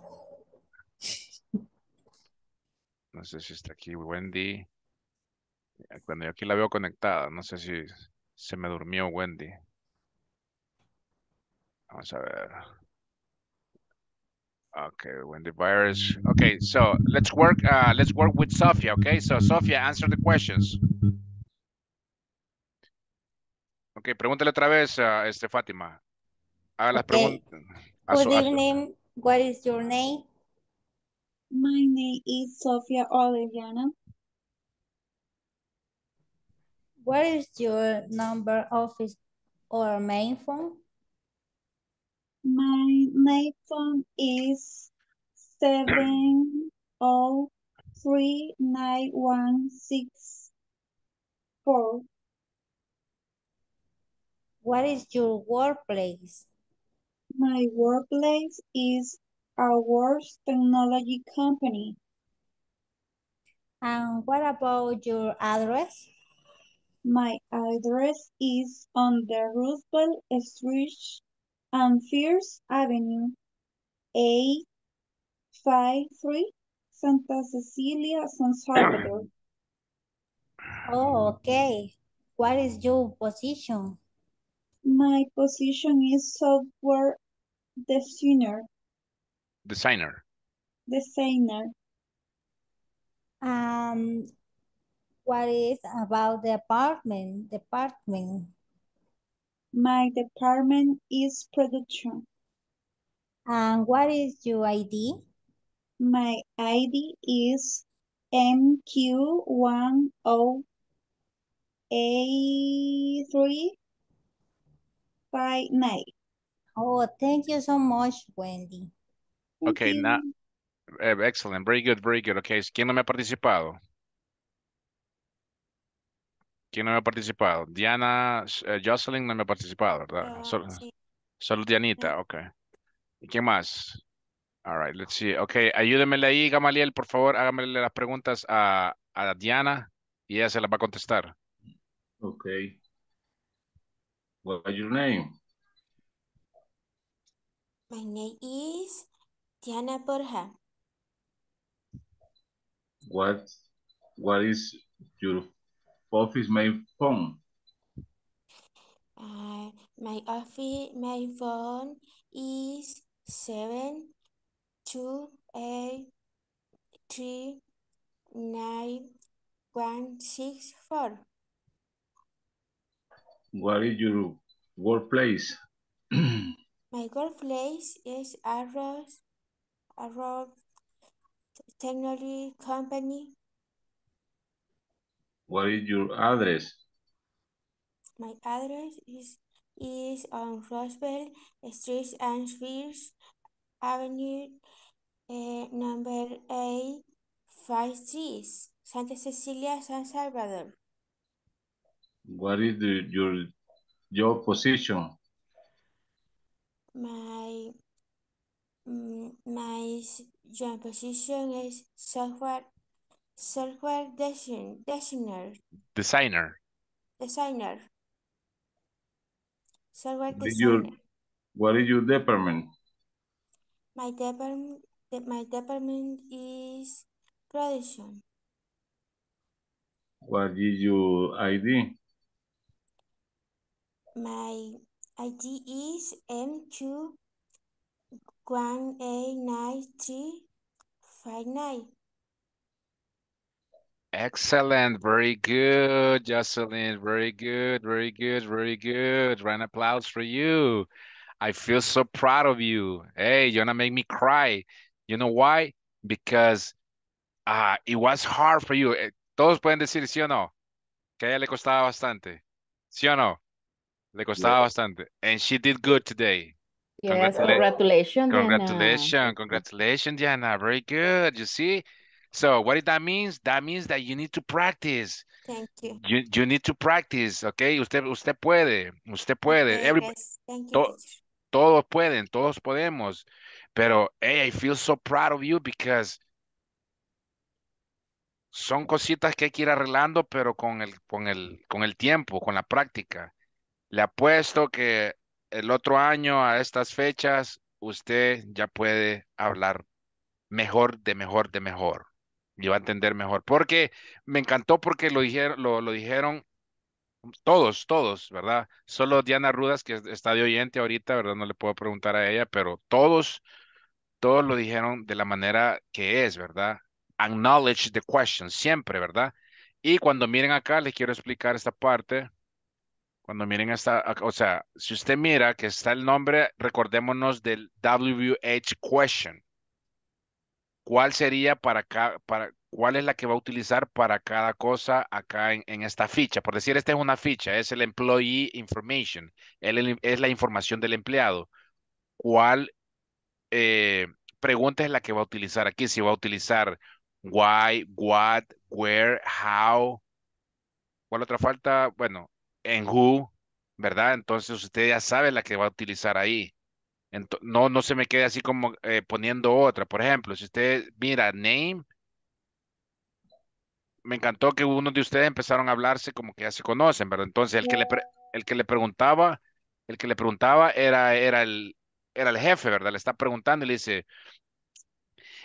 No sé si está aquí Wendy. Cuando yo aquí la veo conectada, no sé si se me durmió Wendy. Vamos a ver. Okay, Wendy Virus. Okay, so let's work. Uh, let's work with Sofia. Okay, so Sofia, answer the questions. Okay, pregúntale otra vez a este Fátima. Haga las Okay. preguntas. Good a su- evening, what is your name? My name is Sofia Oliviana. What is your number office or main phone? My main phone is seven oh three nine one six four. What is your workplace? My workplace is a works technology company. And what about your address? My address is on the Roosevelt Street and First Avenue, A five three, Santa Cecilia, San Salvador. Oh, okay. What is your position? My position is software designer. Designer. Designer. Um, what is about the apartment, department? My department is production. And what is your ID? My ID is MQ one O A three five nine. Oh, thank you so much, Wendy. Thank Okay, now, eh, excellent, very good, very good. Okay, ¿quién no me ha participado? ¿Quién no me ha participado? Diana, eh, Jocelyn no me ha participado, ¿verdad? Yo, Solo, sí. solo Dianita, ok. ¿Y quién más? All right, let's see. Okay, ayúdemele ahí, Gamaliel, por favor, hágamele las preguntas a, a Diana y ella se las va a contestar. Okay. What's your name? My name is Diana Borja. What What is your office my phone? Uh, my office, my phone is seven two eight three nine one six four. What is your workplace? My workplace is Arrows, Arrows Technology Company. What is your address? My address is is on Roosevelt Street and First Avenue, eh, number eight, five trees, Santa Cecilia, San Salvador. What is the, your job position? My mm, my job position is software software design, designer Designer. designer software What is your designer. What is your department? My department my department is production. What is your ID? My ID is M2 one eight nine three five nine. Excellent, very good, Jocelyn, very good, very good, very good. Round applause for you. I feel so proud of you. Hey, you're gonna make me cry. You know why? Because uh, it was hard for you. Eh, Todos pueden decir sí o no, que a ella le costaba bastante. ¿Sí o no? Le costaba bastante. And she did good today. Yes, Congratula- congratulations, Diana. Congratulations, congratulations, Diana. Very good. You see? So what did that means? That means that you need to practice. Thank you. You, you need to practice, okay? Usted, usted puede, usted puede. Okay, Every- yes, thank you, to- todos pueden, todos podemos. Pero, hey, I feel so proud of you because son cositas que hay que ir arreglando, pero con el, con el, con el tiempo, con la práctica. Le apuesto que el otro año a estas fechas usted ya puede hablar mejor, de mejor, de mejor. Y va a entender mejor. Porque me encantó porque lo dijeron, lo, lo dijeron todos, todos, ¿verdad? Solo Diana Rudas, que está de oyente ahorita, ¿verdad? No le puedo preguntar a ella, pero todos, todos lo dijeron de la manera que es, ¿verdad? Acknowledge the question, siempre, ¿verdad? Y cuando miren acá, les quiero explicar esta parte. Cuando miren esta, o sea, si usted mira que está el nombre, recordémonos del WH question. ¿Cuál sería para cada, para, cuál es la que va a utilizar para cada cosa acá en, en esta ficha? Por decir, esta es una ficha, es el employee information, el- es la información del empleado. ¿Cuál eh, pregunta es la que va a utilizar aquí? Si va a utilizar why, what, where, how, ¿cuál otra falta? Bueno, en who, ¿verdad? Entonces usted ya sabe la que va a utilizar ahí. No, no se me quede así como eh, poniendo otra. Por ejemplo, si usted mira name, me encantó que unos de ustedes empezaron a hablarse como que ya se conocen, ¿verdad? Entonces el que le, el que le preguntaba, el que le preguntaba era, era el, era el jefe, ¿verdad? Le está preguntando y le dice,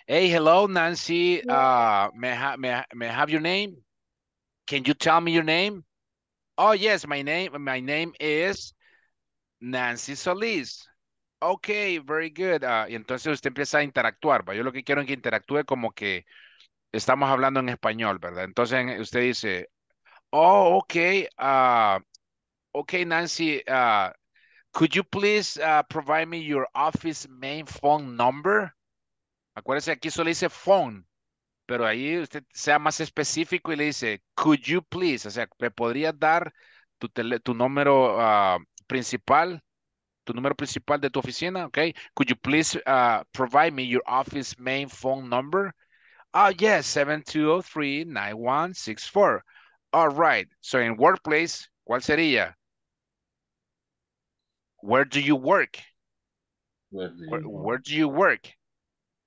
hey, hello, Nancy, uh, may ha- may I have your name? Can you tell me your name? Oh, yes, my name, my name is Nancy Solis. Ok, very good. Ah, y entonces usted empieza a interactuar, ¿va? Yo lo que quiero es que interactúe como que estamos hablando en español, ¿verdad? Entonces en- usted dice, oh, ok, ok, Nancy, ah, could you please provide me your office main phone number? Acuérdese, aquí solo dice phone. Pero ahí usted sea más específico y le dice, could you please, o sea, ¿me podrías dar tu, tele- tu número ah, principal, tu número principal de tu oficina? Ok, could you please ah, provide me your office main phone number? Oh, yes, 7203-9164. All right, so in workplace, ¿cuál sería? Where do you work? Where do Where, you work? where do you work?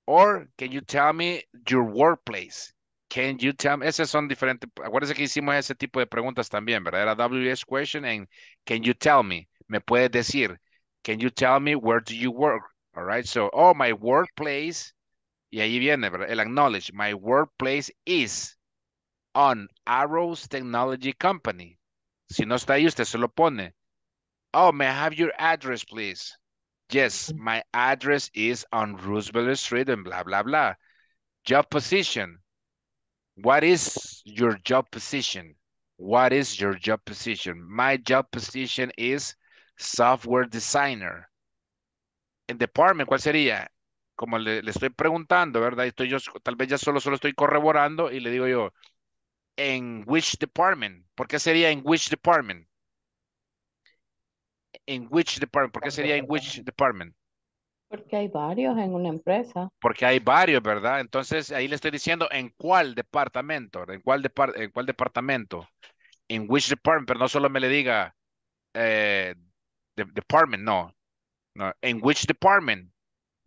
Or can you tell me your workplace? Can you tell me? Esas son diferentes. Acuérdense que hicimos ese tipo de preguntas también, ¿verdad? Era WS question and can you tell me? Me puedes decir. Can you tell me where do you work? All right. So, oh, my workplace. Y ahí viene, ¿verdad? El acknowledge. My workplace is on Arrows Technology Company. Si no está ahí, usted se lo pone. Oh, may I have your address, please? Yes, my address is on Roosevelt Street and blah, blah, blah. Job position. What is your job position? What is your job position? My job position is software designer. En department, ¿cuál sería? Como le, le estoy preguntando, ¿verdad? Estoy yo, tal vez ya solo, solo estoy corroborando y le digo yo, ¿en which department? ¿Por qué sería en which department? ¿En which department? ¿Por qué sería en which department? Porque hay varios en una empresa. Porque hay varios, ¿verdad? Entonces ahí le estoy diciendo en cuál departamento, en cuál, depar- en cuál departamento, en which department, pero no solo me le diga eh, de- department, no, no, en which department,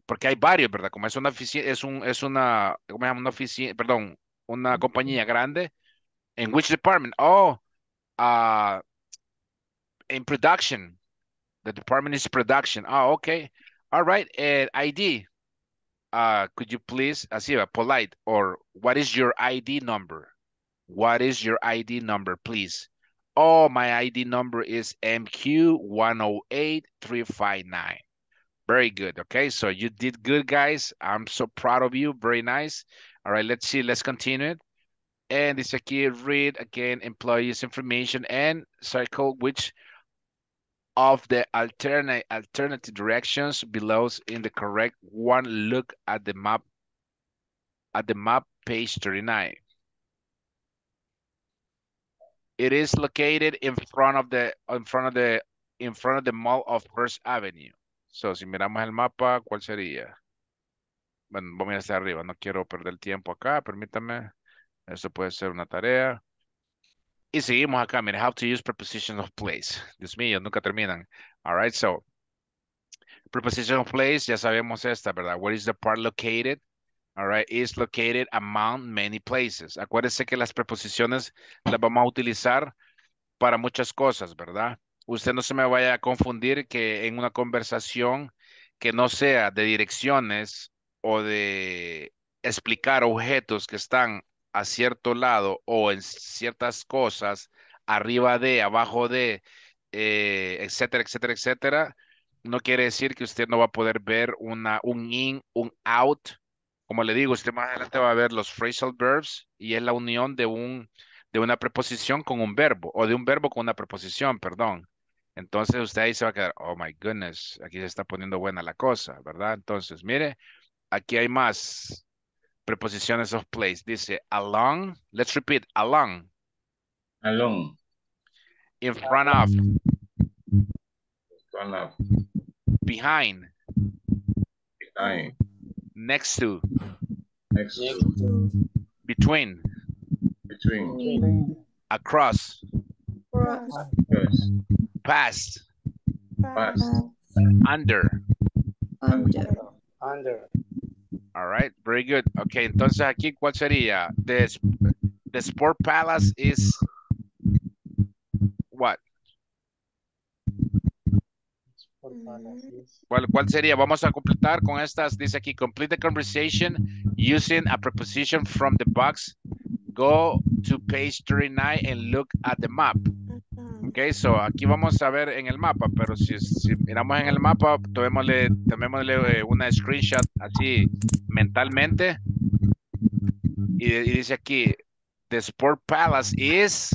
porque hay varios, ¿verdad? Como es una oficina, es un, es una, ¿cómo se llama? Una oficina, perdón, una compañía grande, en which department? Oh, ah, in production, the department is production. Ah, okay, all right, eh, ID. uh, could you please, así va, polite, or what is your ID number? What is your ID number, please? Oh, my ID number is MQ108359. Very good. Okay, so you did good, guys. I'm so proud of you. Very nice. All right, let's see. Let's continue it. And this aquí, read again employees information and circle which of the alternate alternative directions below in the correct one. Look at the map at the map page 39. It is located in front of the in front of the in front of the mall of First Avenue. So, si miramos el mapa, ¿cuál sería? Bueno, vamos a hacia arriba. No quiero perder tiempo acá. Permítame. Eso puede ser una tarea. Y seguimos acá. Mire, how to use prepositions of place. Dios mío, nunca terminan. All right, so. Preposition of place, ya sabemos esta, ¿verdad? Where is the part located? All right, is located among many places. Acuérdese que las preposiciones las vamos a utilizar para muchas cosas, ¿verdad? Usted no se me vaya a confundir que en una conversación que no sea de direcciones o de explicar objetos que están a cierto lado o en ciertas cosas, arriba de, abajo de, eh, etcétera, etcétera, etcétera, no quiere decir que usted no va a poder ver una, un in, un out. Como le digo, usted más adelante va a ver los phrasal verbs y es la unión de un, de una preposición con un verbo o de un verbo con una preposición, perdón. Entonces usted ahí se va a quedar, oh my goodness, aquí se está poniendo buena la cosa, ¿verdad? Entonces, mire, aquí hay más preposiciones of place. Dice along, let's repeat, along, Along. in front of, In Front of. behind, Behind. next to, Next to. between, Between. across, Yes. past, Past. under. Under. Under. All right, very good. Okay, entonces aquí, ¿cuál sería? The, the Sport Palace is what? ¿Cuál, ¿Cuál sería? Vamos a completar con estas. Dice aquí, complete the conversation using a preposition from the box. Go to page 39 and look at the map. Ok, so aquí vamos a ver en el mapa, pero si, si miramos en el mapa, tomémosle, tomémosle eh, una screenshot así mentalmente. Y, y dice aquí, the Sport Palace is,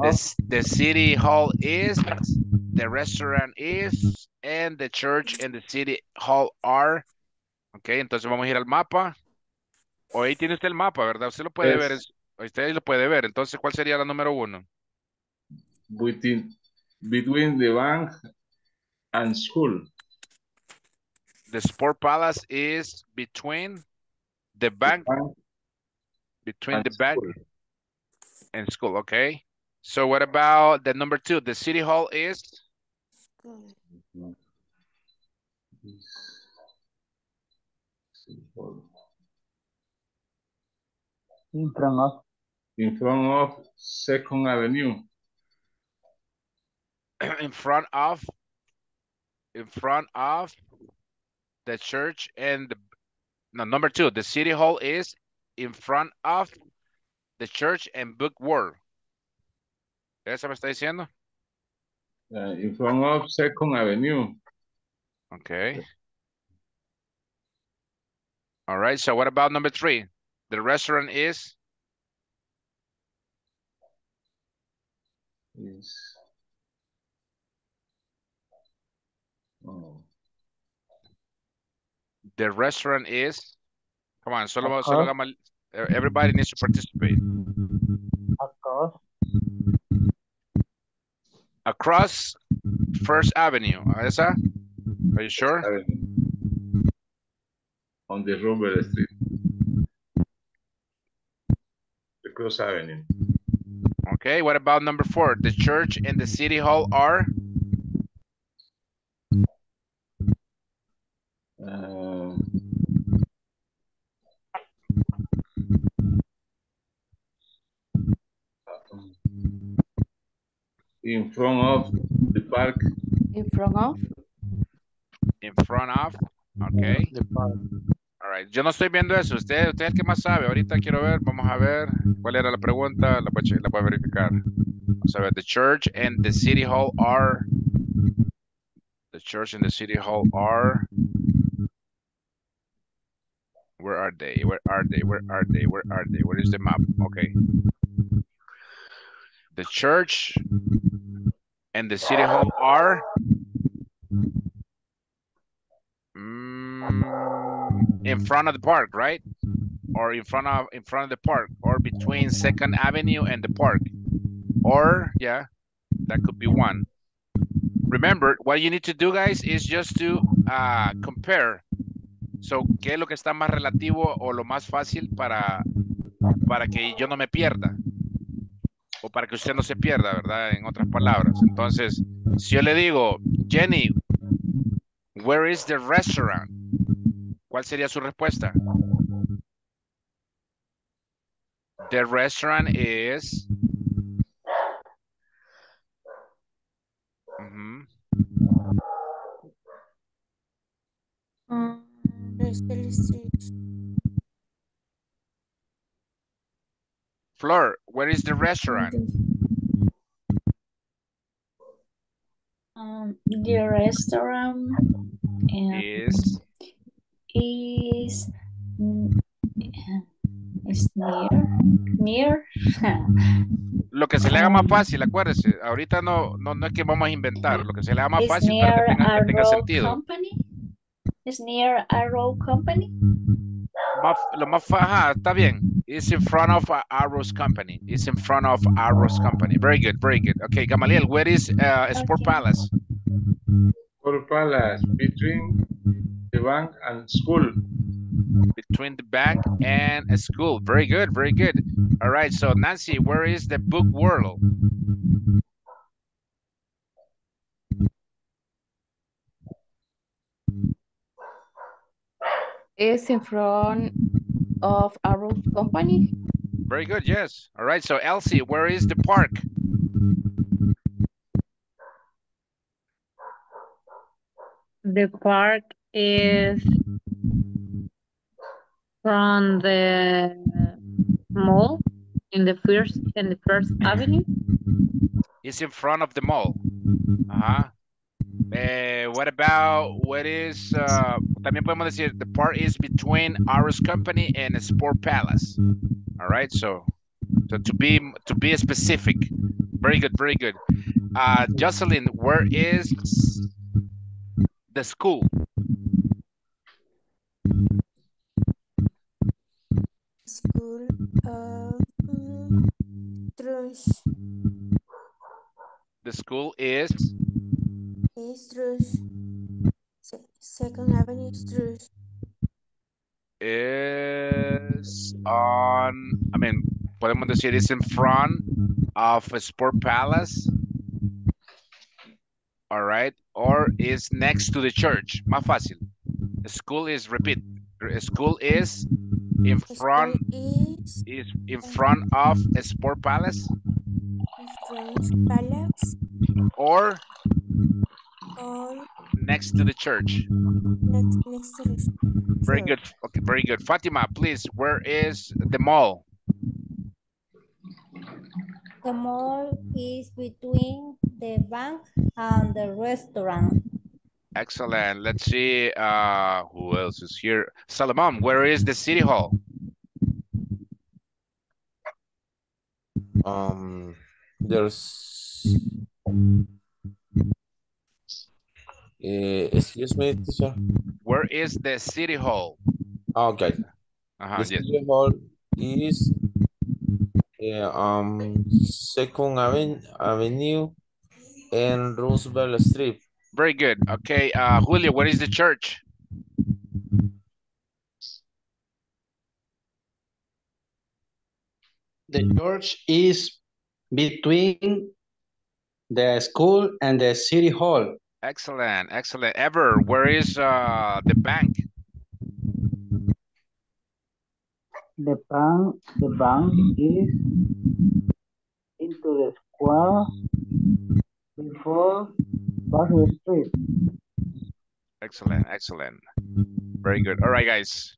the, City Hall is, the restaurant is, and the church and the City Hall are. Ok, entonces vamos a ir al mapa. Ahí tiene usted el mapa, ¿verdad? Usted lo puede ver. Es- Usted lo puede ver. Entonces, ¿cuál sería la número uno? Between, between the bank and school. The Sport Palace is between the bank, between and the bank school. and school. Okay. So what about the number two? The City Hall is In front of. In front of Second Avenue. in front of in front of the church and the no number two the city hall is in front of the church and book world esa me está diciendo? Uh, in front of Second Avenue. okay all right so what about number three? The restaurant is? Is the restaurant is come on solo, Of solo course. Eh, everybody needs to participate Of course. across first avenue ¿ah, esa are you sure On the Robert Street. The Cross Avenue. Okay, what about number four? The church and the city hall are Uh, in front of the park. In front of. in front of. Okay. All right. Yo no estoy viendo eso. Usted, usted es el que más sabe. Ahorita quiero ver. Vamos a ver cuál era la pregunta. La che- la voy a verificar. Vamos a ver. The church and the city hall are. The church and the city hall are. Where are they? Where are they? Where are they? Where are they? Where is the map? Okay. The church and the city hall are. Mm, in front of the park, right? Or in front of in front of the park, or between Second Avenue and the park, or yeah, that could be one. Remember, what you need to do, guys, is just to uh, compare. So, ¿qué es lo que está más relativo o lo más fácil para, para que yo no me pierda? O para que usted no se pierda, ¿verdad? En otras palabras. Entonces, si yo le digo, Jenny, where is the restaurant? ¿Cuál sería su respuesta? The restaurant is... Flor, where is the restaurant? Um, the restaurant um, Is is is near near lo que se le haga más fácil, acuérdese. Ahorita no, no, no es que vamos a inventar, lo que se le haga más is fácil para que tenga, que tenga sentido. company. Is near a road company. Más- lo más ajá, está bien. It's in front of uh, Arrows Company. It's in front of Arrows Company. Very good, very good. Okay, Gamaliel, where is uh, Sport Palace? Sport Palace between the bank and school. Between the bank and a school. Very good, very good. All right, so Nancy, where is the book world? Is in front of a road company. Very good, yes. All right, so Elsie, where is the park? The park is from the mall in the first in the first avenue. It's in front of the mall. Uh-huh. Eh, what about, what is, uh, también podemos decir, the part is between Arrows Company and Sport Palace. All right, so, so to be, to be specific. Very good, very good. Uh, Jocelyn, where is the school? school of Trush The school is is Trush. Se- Second Avenue is Trush. is on, I mean, podemos decir is in front of a sport palace. All right, or is next to the church. Más fácil. The school is, repeat, the school is in front, Is is in front of a sport palace Palace or or next to the church. next next to the Very good. Okay, very good. Fatima, please, where is the mall? The mall is between the bank and the restaurant. Excellent. Let's see, uh, who else is here? Salomon, where is the city hall? Um, there's. Eh, excuse me, teacher. Where is the city hall? Okay. Uh-huh, The yes. city hall is eh, um Second Aven Avenue and Roosevelt Street. Very good. Okay, uh, Julio, where is the church? The church is between the school and the city hall. Excellent, excellent. Ever, where is uh, the bank? The bank, the bank is into the square before Basel Street. Excellent, excellent. Very good. All right, guys.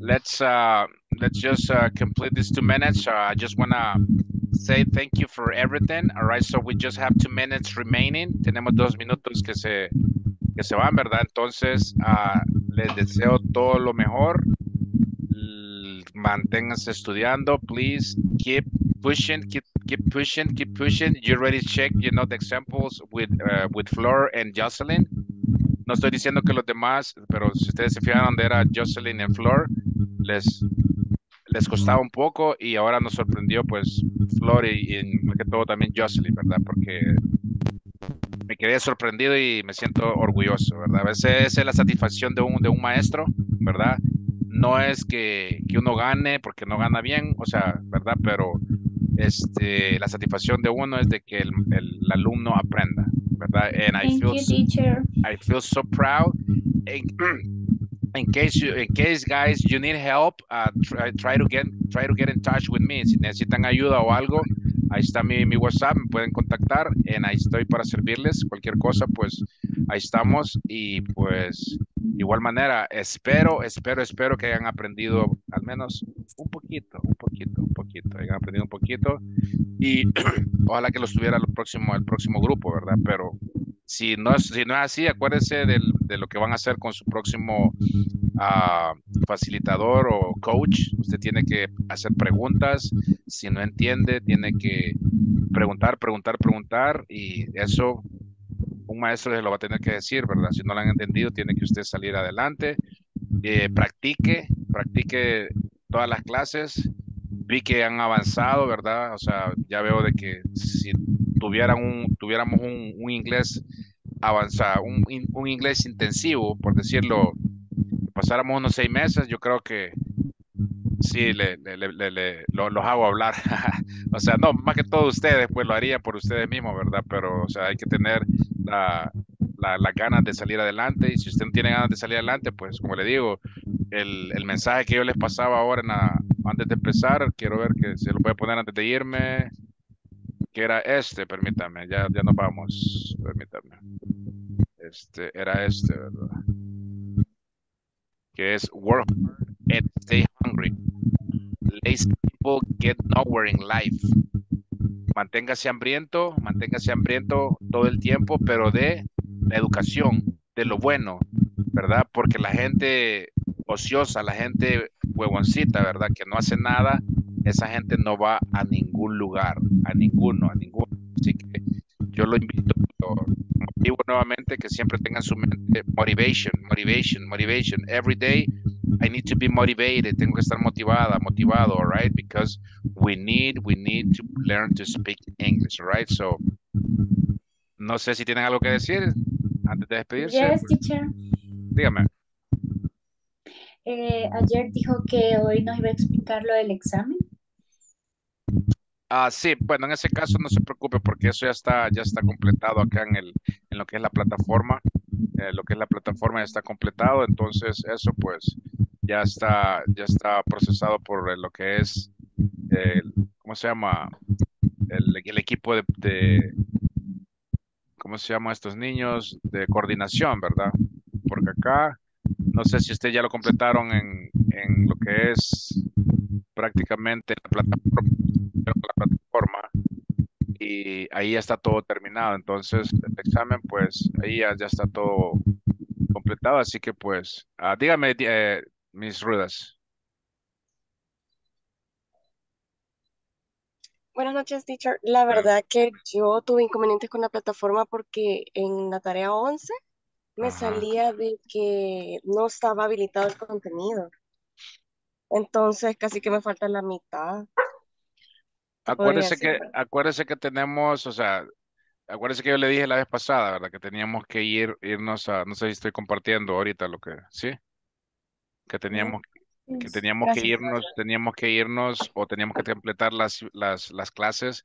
Let's uh let's just uh complete these two minutes. Uh, I just wanna say thank you for everything. All right, so we just have two minutes remaining. Tenemos dos minutos que se que se van, ¿verdad? Entonces, ah, les deseo todo lo mejor. Manténganse estudiando. Please keep pushing, keep keep pushing, keep pushing. You already checked, you know, the examples with uh, with Flor and Jocelyn. No estoy diciendo que los demás, pero si ustedes se fijan donde era Jocelyn y Flor, les, les costaba un poco y ahora nos sorprendió pues Flor y, y más que todo también Jocelyn, ¿verdad? Porque me quedé sorprendido y me siento orgulloso, ¿verdad? A veces esa es la satisfacción de un, de un maestro, ¿verdad? No es que, que uno gane porque no gana bien, o sea, ¿verdad? Pero este, la satisfacción de uno es de que el, el alumno aprenda, ¿verdad? And I feel you, so- teacher. I feel so proud. In, in case you, in case guys, you need help, uh, try, try to get, try to get in touch with me. Si necesitan ayuda o algo, ahí está mi, mi WhatsApp, me pueden contactar, and ahí estoy para servirles. Cualquier cosa, pues ahí estamos y pues igual manera, espero, espero, espero que hayan aprendido al menos un poquito, un poquito, un poquito, hayan aprendido un poquito y ojalá que los tuviera el próximo, el próximo grupo, ¿verdad? Pero si no es, si no es así, acuérdense del- de lo que van a hacer con su próximo ah, facilitador o coach. Usted tiene que hacer preguntas. Si no entiende, tiene que preguntar, preguntar, preguntar. Y eso un maestro se lo va a tener que decir, ¿verdad? Si no lo han entendido, tiene que usted salir adelante. Eh, practique, practique todas las clases. Vi que han avanzado, ¿verdad? O sea, ya veo de que si tuvieran un, tuviéramos un, un inglés avanzado, un, un inglés intensivo, por decirlo, pasáramos unos seis meses, yo creo que sí, le, le- le- lo- los hago hablar. O sea, no, más que todo ustedes, pues lo harían por ustedes mismos, ¿verdad? Pero, o sea, hay que tener la, la- las ganas de salir adelante. Y si usted no tiene ganas de salir adelante, pues como le digo, el, el mensaje que yo les pasaba ahora en antes de empezar, quiero ver que se lo voy a poner antes de irme, que era este, permítame, ya, ya nos vamos, permítame. Este, era este, ¿verdad? Que es work hard and stay hungry. Lazy people get nowhere in life. Manténgase hambriento, manténgase hambriento todo el tiempo, pero de la educación, de lo bueno, ¿verdad? Porque la gente ociosa, la gente huevoncita, ¿verdad? Que no hace nada, esa gente no va a ningún lugar, a ninguno, a ninguno. Así que yo lo invito, lo motivo nuevamente que siempre tengan en su mente motivation, motivation, motivation. Every day I need to be motivated. Tengo que estar motivada, motivado, all right? Because we need, we need to learn to speak English, all right? So, no sé si tienen algo que decir antes de despedirse. Yes, teacher. dígame. Eh, ayer dijo que hoy nos iba a explicar lo del examen. Ah, sí, bueno, en ese caso no se preocupe porque eso ya está, ya está completado acá en el, en lo que es la plataforma. Eh, lo que es la plataforma ya está completado, entonces eso pues ya está, ya está procesado por eh, lo que es el, ¿cómo se llama? El, el equipo de, de, ¿cómo se llama estos niños? De coordinación, ¿verdad? Porque acá, no sé si ustedes ya lo completaron en, en lo que es prácticamente la plataforma, la plataforma y ahí ya está todo terminado. Entonces, el examen, pues, ahí ya, ya está todo completado. Así que, pues, ah, dígame, eh, mis rudas. Buenas noches, teacher. La verdad que yo tuve inconvenientes con la plataforma porque en la tarea 11 me Ajá. salía de que no estaba habilitado el contenido. Entonces, casi que me falta la mitad. ¿Qué podría Acuérdese que, acuérdese que tenemos, o sea, acuérdese que yo le dije la vez pasada, ¿verdad? Que teníamos que ir, irnos a, no sé si estoy compartiendo ahorita lo que, ¿sí? Que teníamos, que teníamos que irnos, teníamos que irnos o teníamos que completar las, las, las clases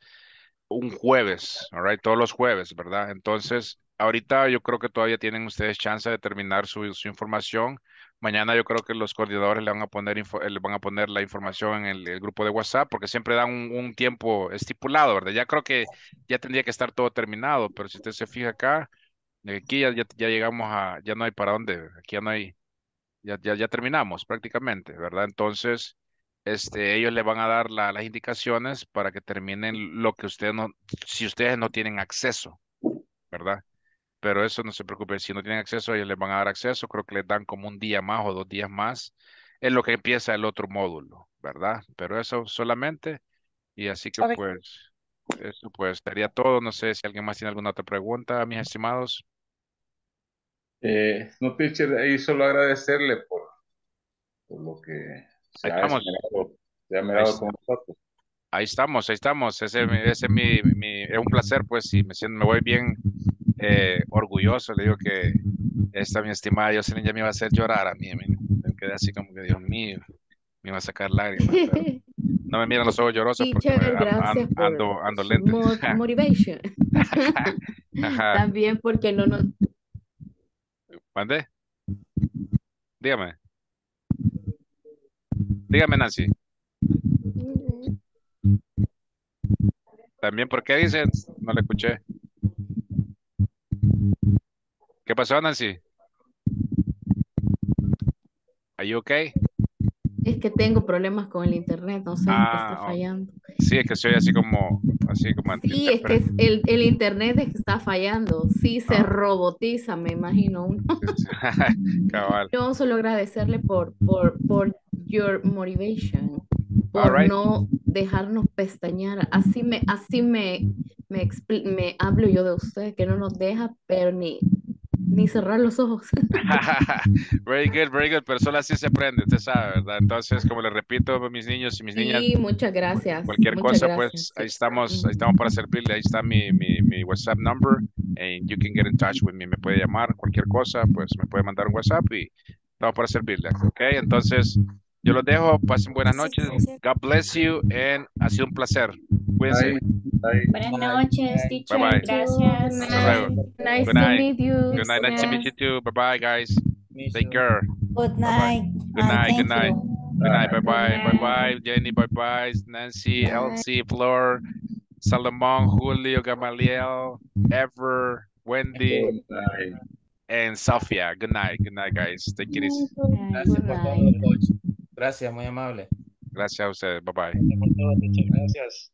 un jueves, all right, todos los jueves, ¿verdad? Entonces, ahorita yo creo que todavía tienen ustedes chance de terminar su, su información. Mañana yo creo que los coordinadores le van a poner, le van a poner la información en el, grupo de WhatsApp porque siempre dan un, tiempo estipulado, ¿verdad? Ya creo que ya tendría que estar todo terminado, pero si usted se fija acá, aquí ya, ya, ya llegamos a, ya no hay para dónde, aquí ya no hay, ya, ya, terminamos prácticamente, ¿verdad? Entonces, este, ellos le van a dar la- las indicaciones para que terminen lo que ustedes no, si ustedes no tienen acceso, ¿verdad? Pero eso no se preocupe, si no tienen acceso, ellos les van a dar acceso, creo que les dan como un día más o dos días más, en lo que empieza el otro módulo, ¿verdad? Pero eso solamente, y así que Ok. pues, eso pues estaría todo, no sé si alguien más tiene alguna otra pregunta, mis estimados. Eh, no, teacher, ahí solo agradecerle por, por lo que se Ahí ha estamos. esmerado, se ha está. con nosotros. Ahí estamos, ahí estamos. Ese, ese es mi, mi- es un placer, pues, y me siento, me voy bien eh, orgulloso. Le digo que esta mi estimada Jocelyn ya me iba a hacer llorar a mí. Me, me quedé así como que, Dios mío, me iba a sacar lágrimas, pero no me miran los ojos llorosos porque Teacher, por ando, ando lento. mo- motivation. Ajá. También porque no nos... ¿Mande? Dígame. Dígame, Nancy. También, ¿por qué dicen? No le escuché. ¿Qué pasó, Nancy? Are you okay? Es que tengo problemas con el internet, no sé, me está Ah, fallando. sí, es que soy así como, así como Sí, es que es- el, el internet es que está fallando. Sí, se Ah. robotiza, me imagino uno. cabal. Yo solo agradecerle por, por, por your motivation, por no dejarnos pestañear. Así me, así me, me, me hablo yo de usted, que no nos deja, pero ni, ni cerrar los ojos. Very good, very good, pero solo así se aprende, usted sabe, ¿verdad? Entonces, como le repito, mis niños y mis niñas, Sí, muchas gracias. cualquier muchas cosa, gracias. pues ahí estamos, ahí estamos para servirle, ahí está mi, mi, mi WhatsApp number, and you can get in touch with me, me puede llamar, cualquier cosa, pues me puede mandar un WhatsApp y estamos para servirle, ¿ok? Entonces, yo los dejo, pasen buenas noches, God bless you, and ha sido un placer, cuídense. Buenas noches, teacher. Bye bye. Gracias. Hasta luego. Nice Good to night. meet you. Good night, nice to meet you too, bye bye, guys, take care. Good night. Good night, thank good night. Good night, bye bye, Good bye bye, Jenny, bye bye, Nancy, Elsie, Flor, Salomon, Julio, Gamaliel, Ever, Wendy, and Sofia. Good night, good night, guys. Take it easy. Gracias por todo, coach. Gracias, muy amable. Gracias a ustedes. Bye bye. Gracias.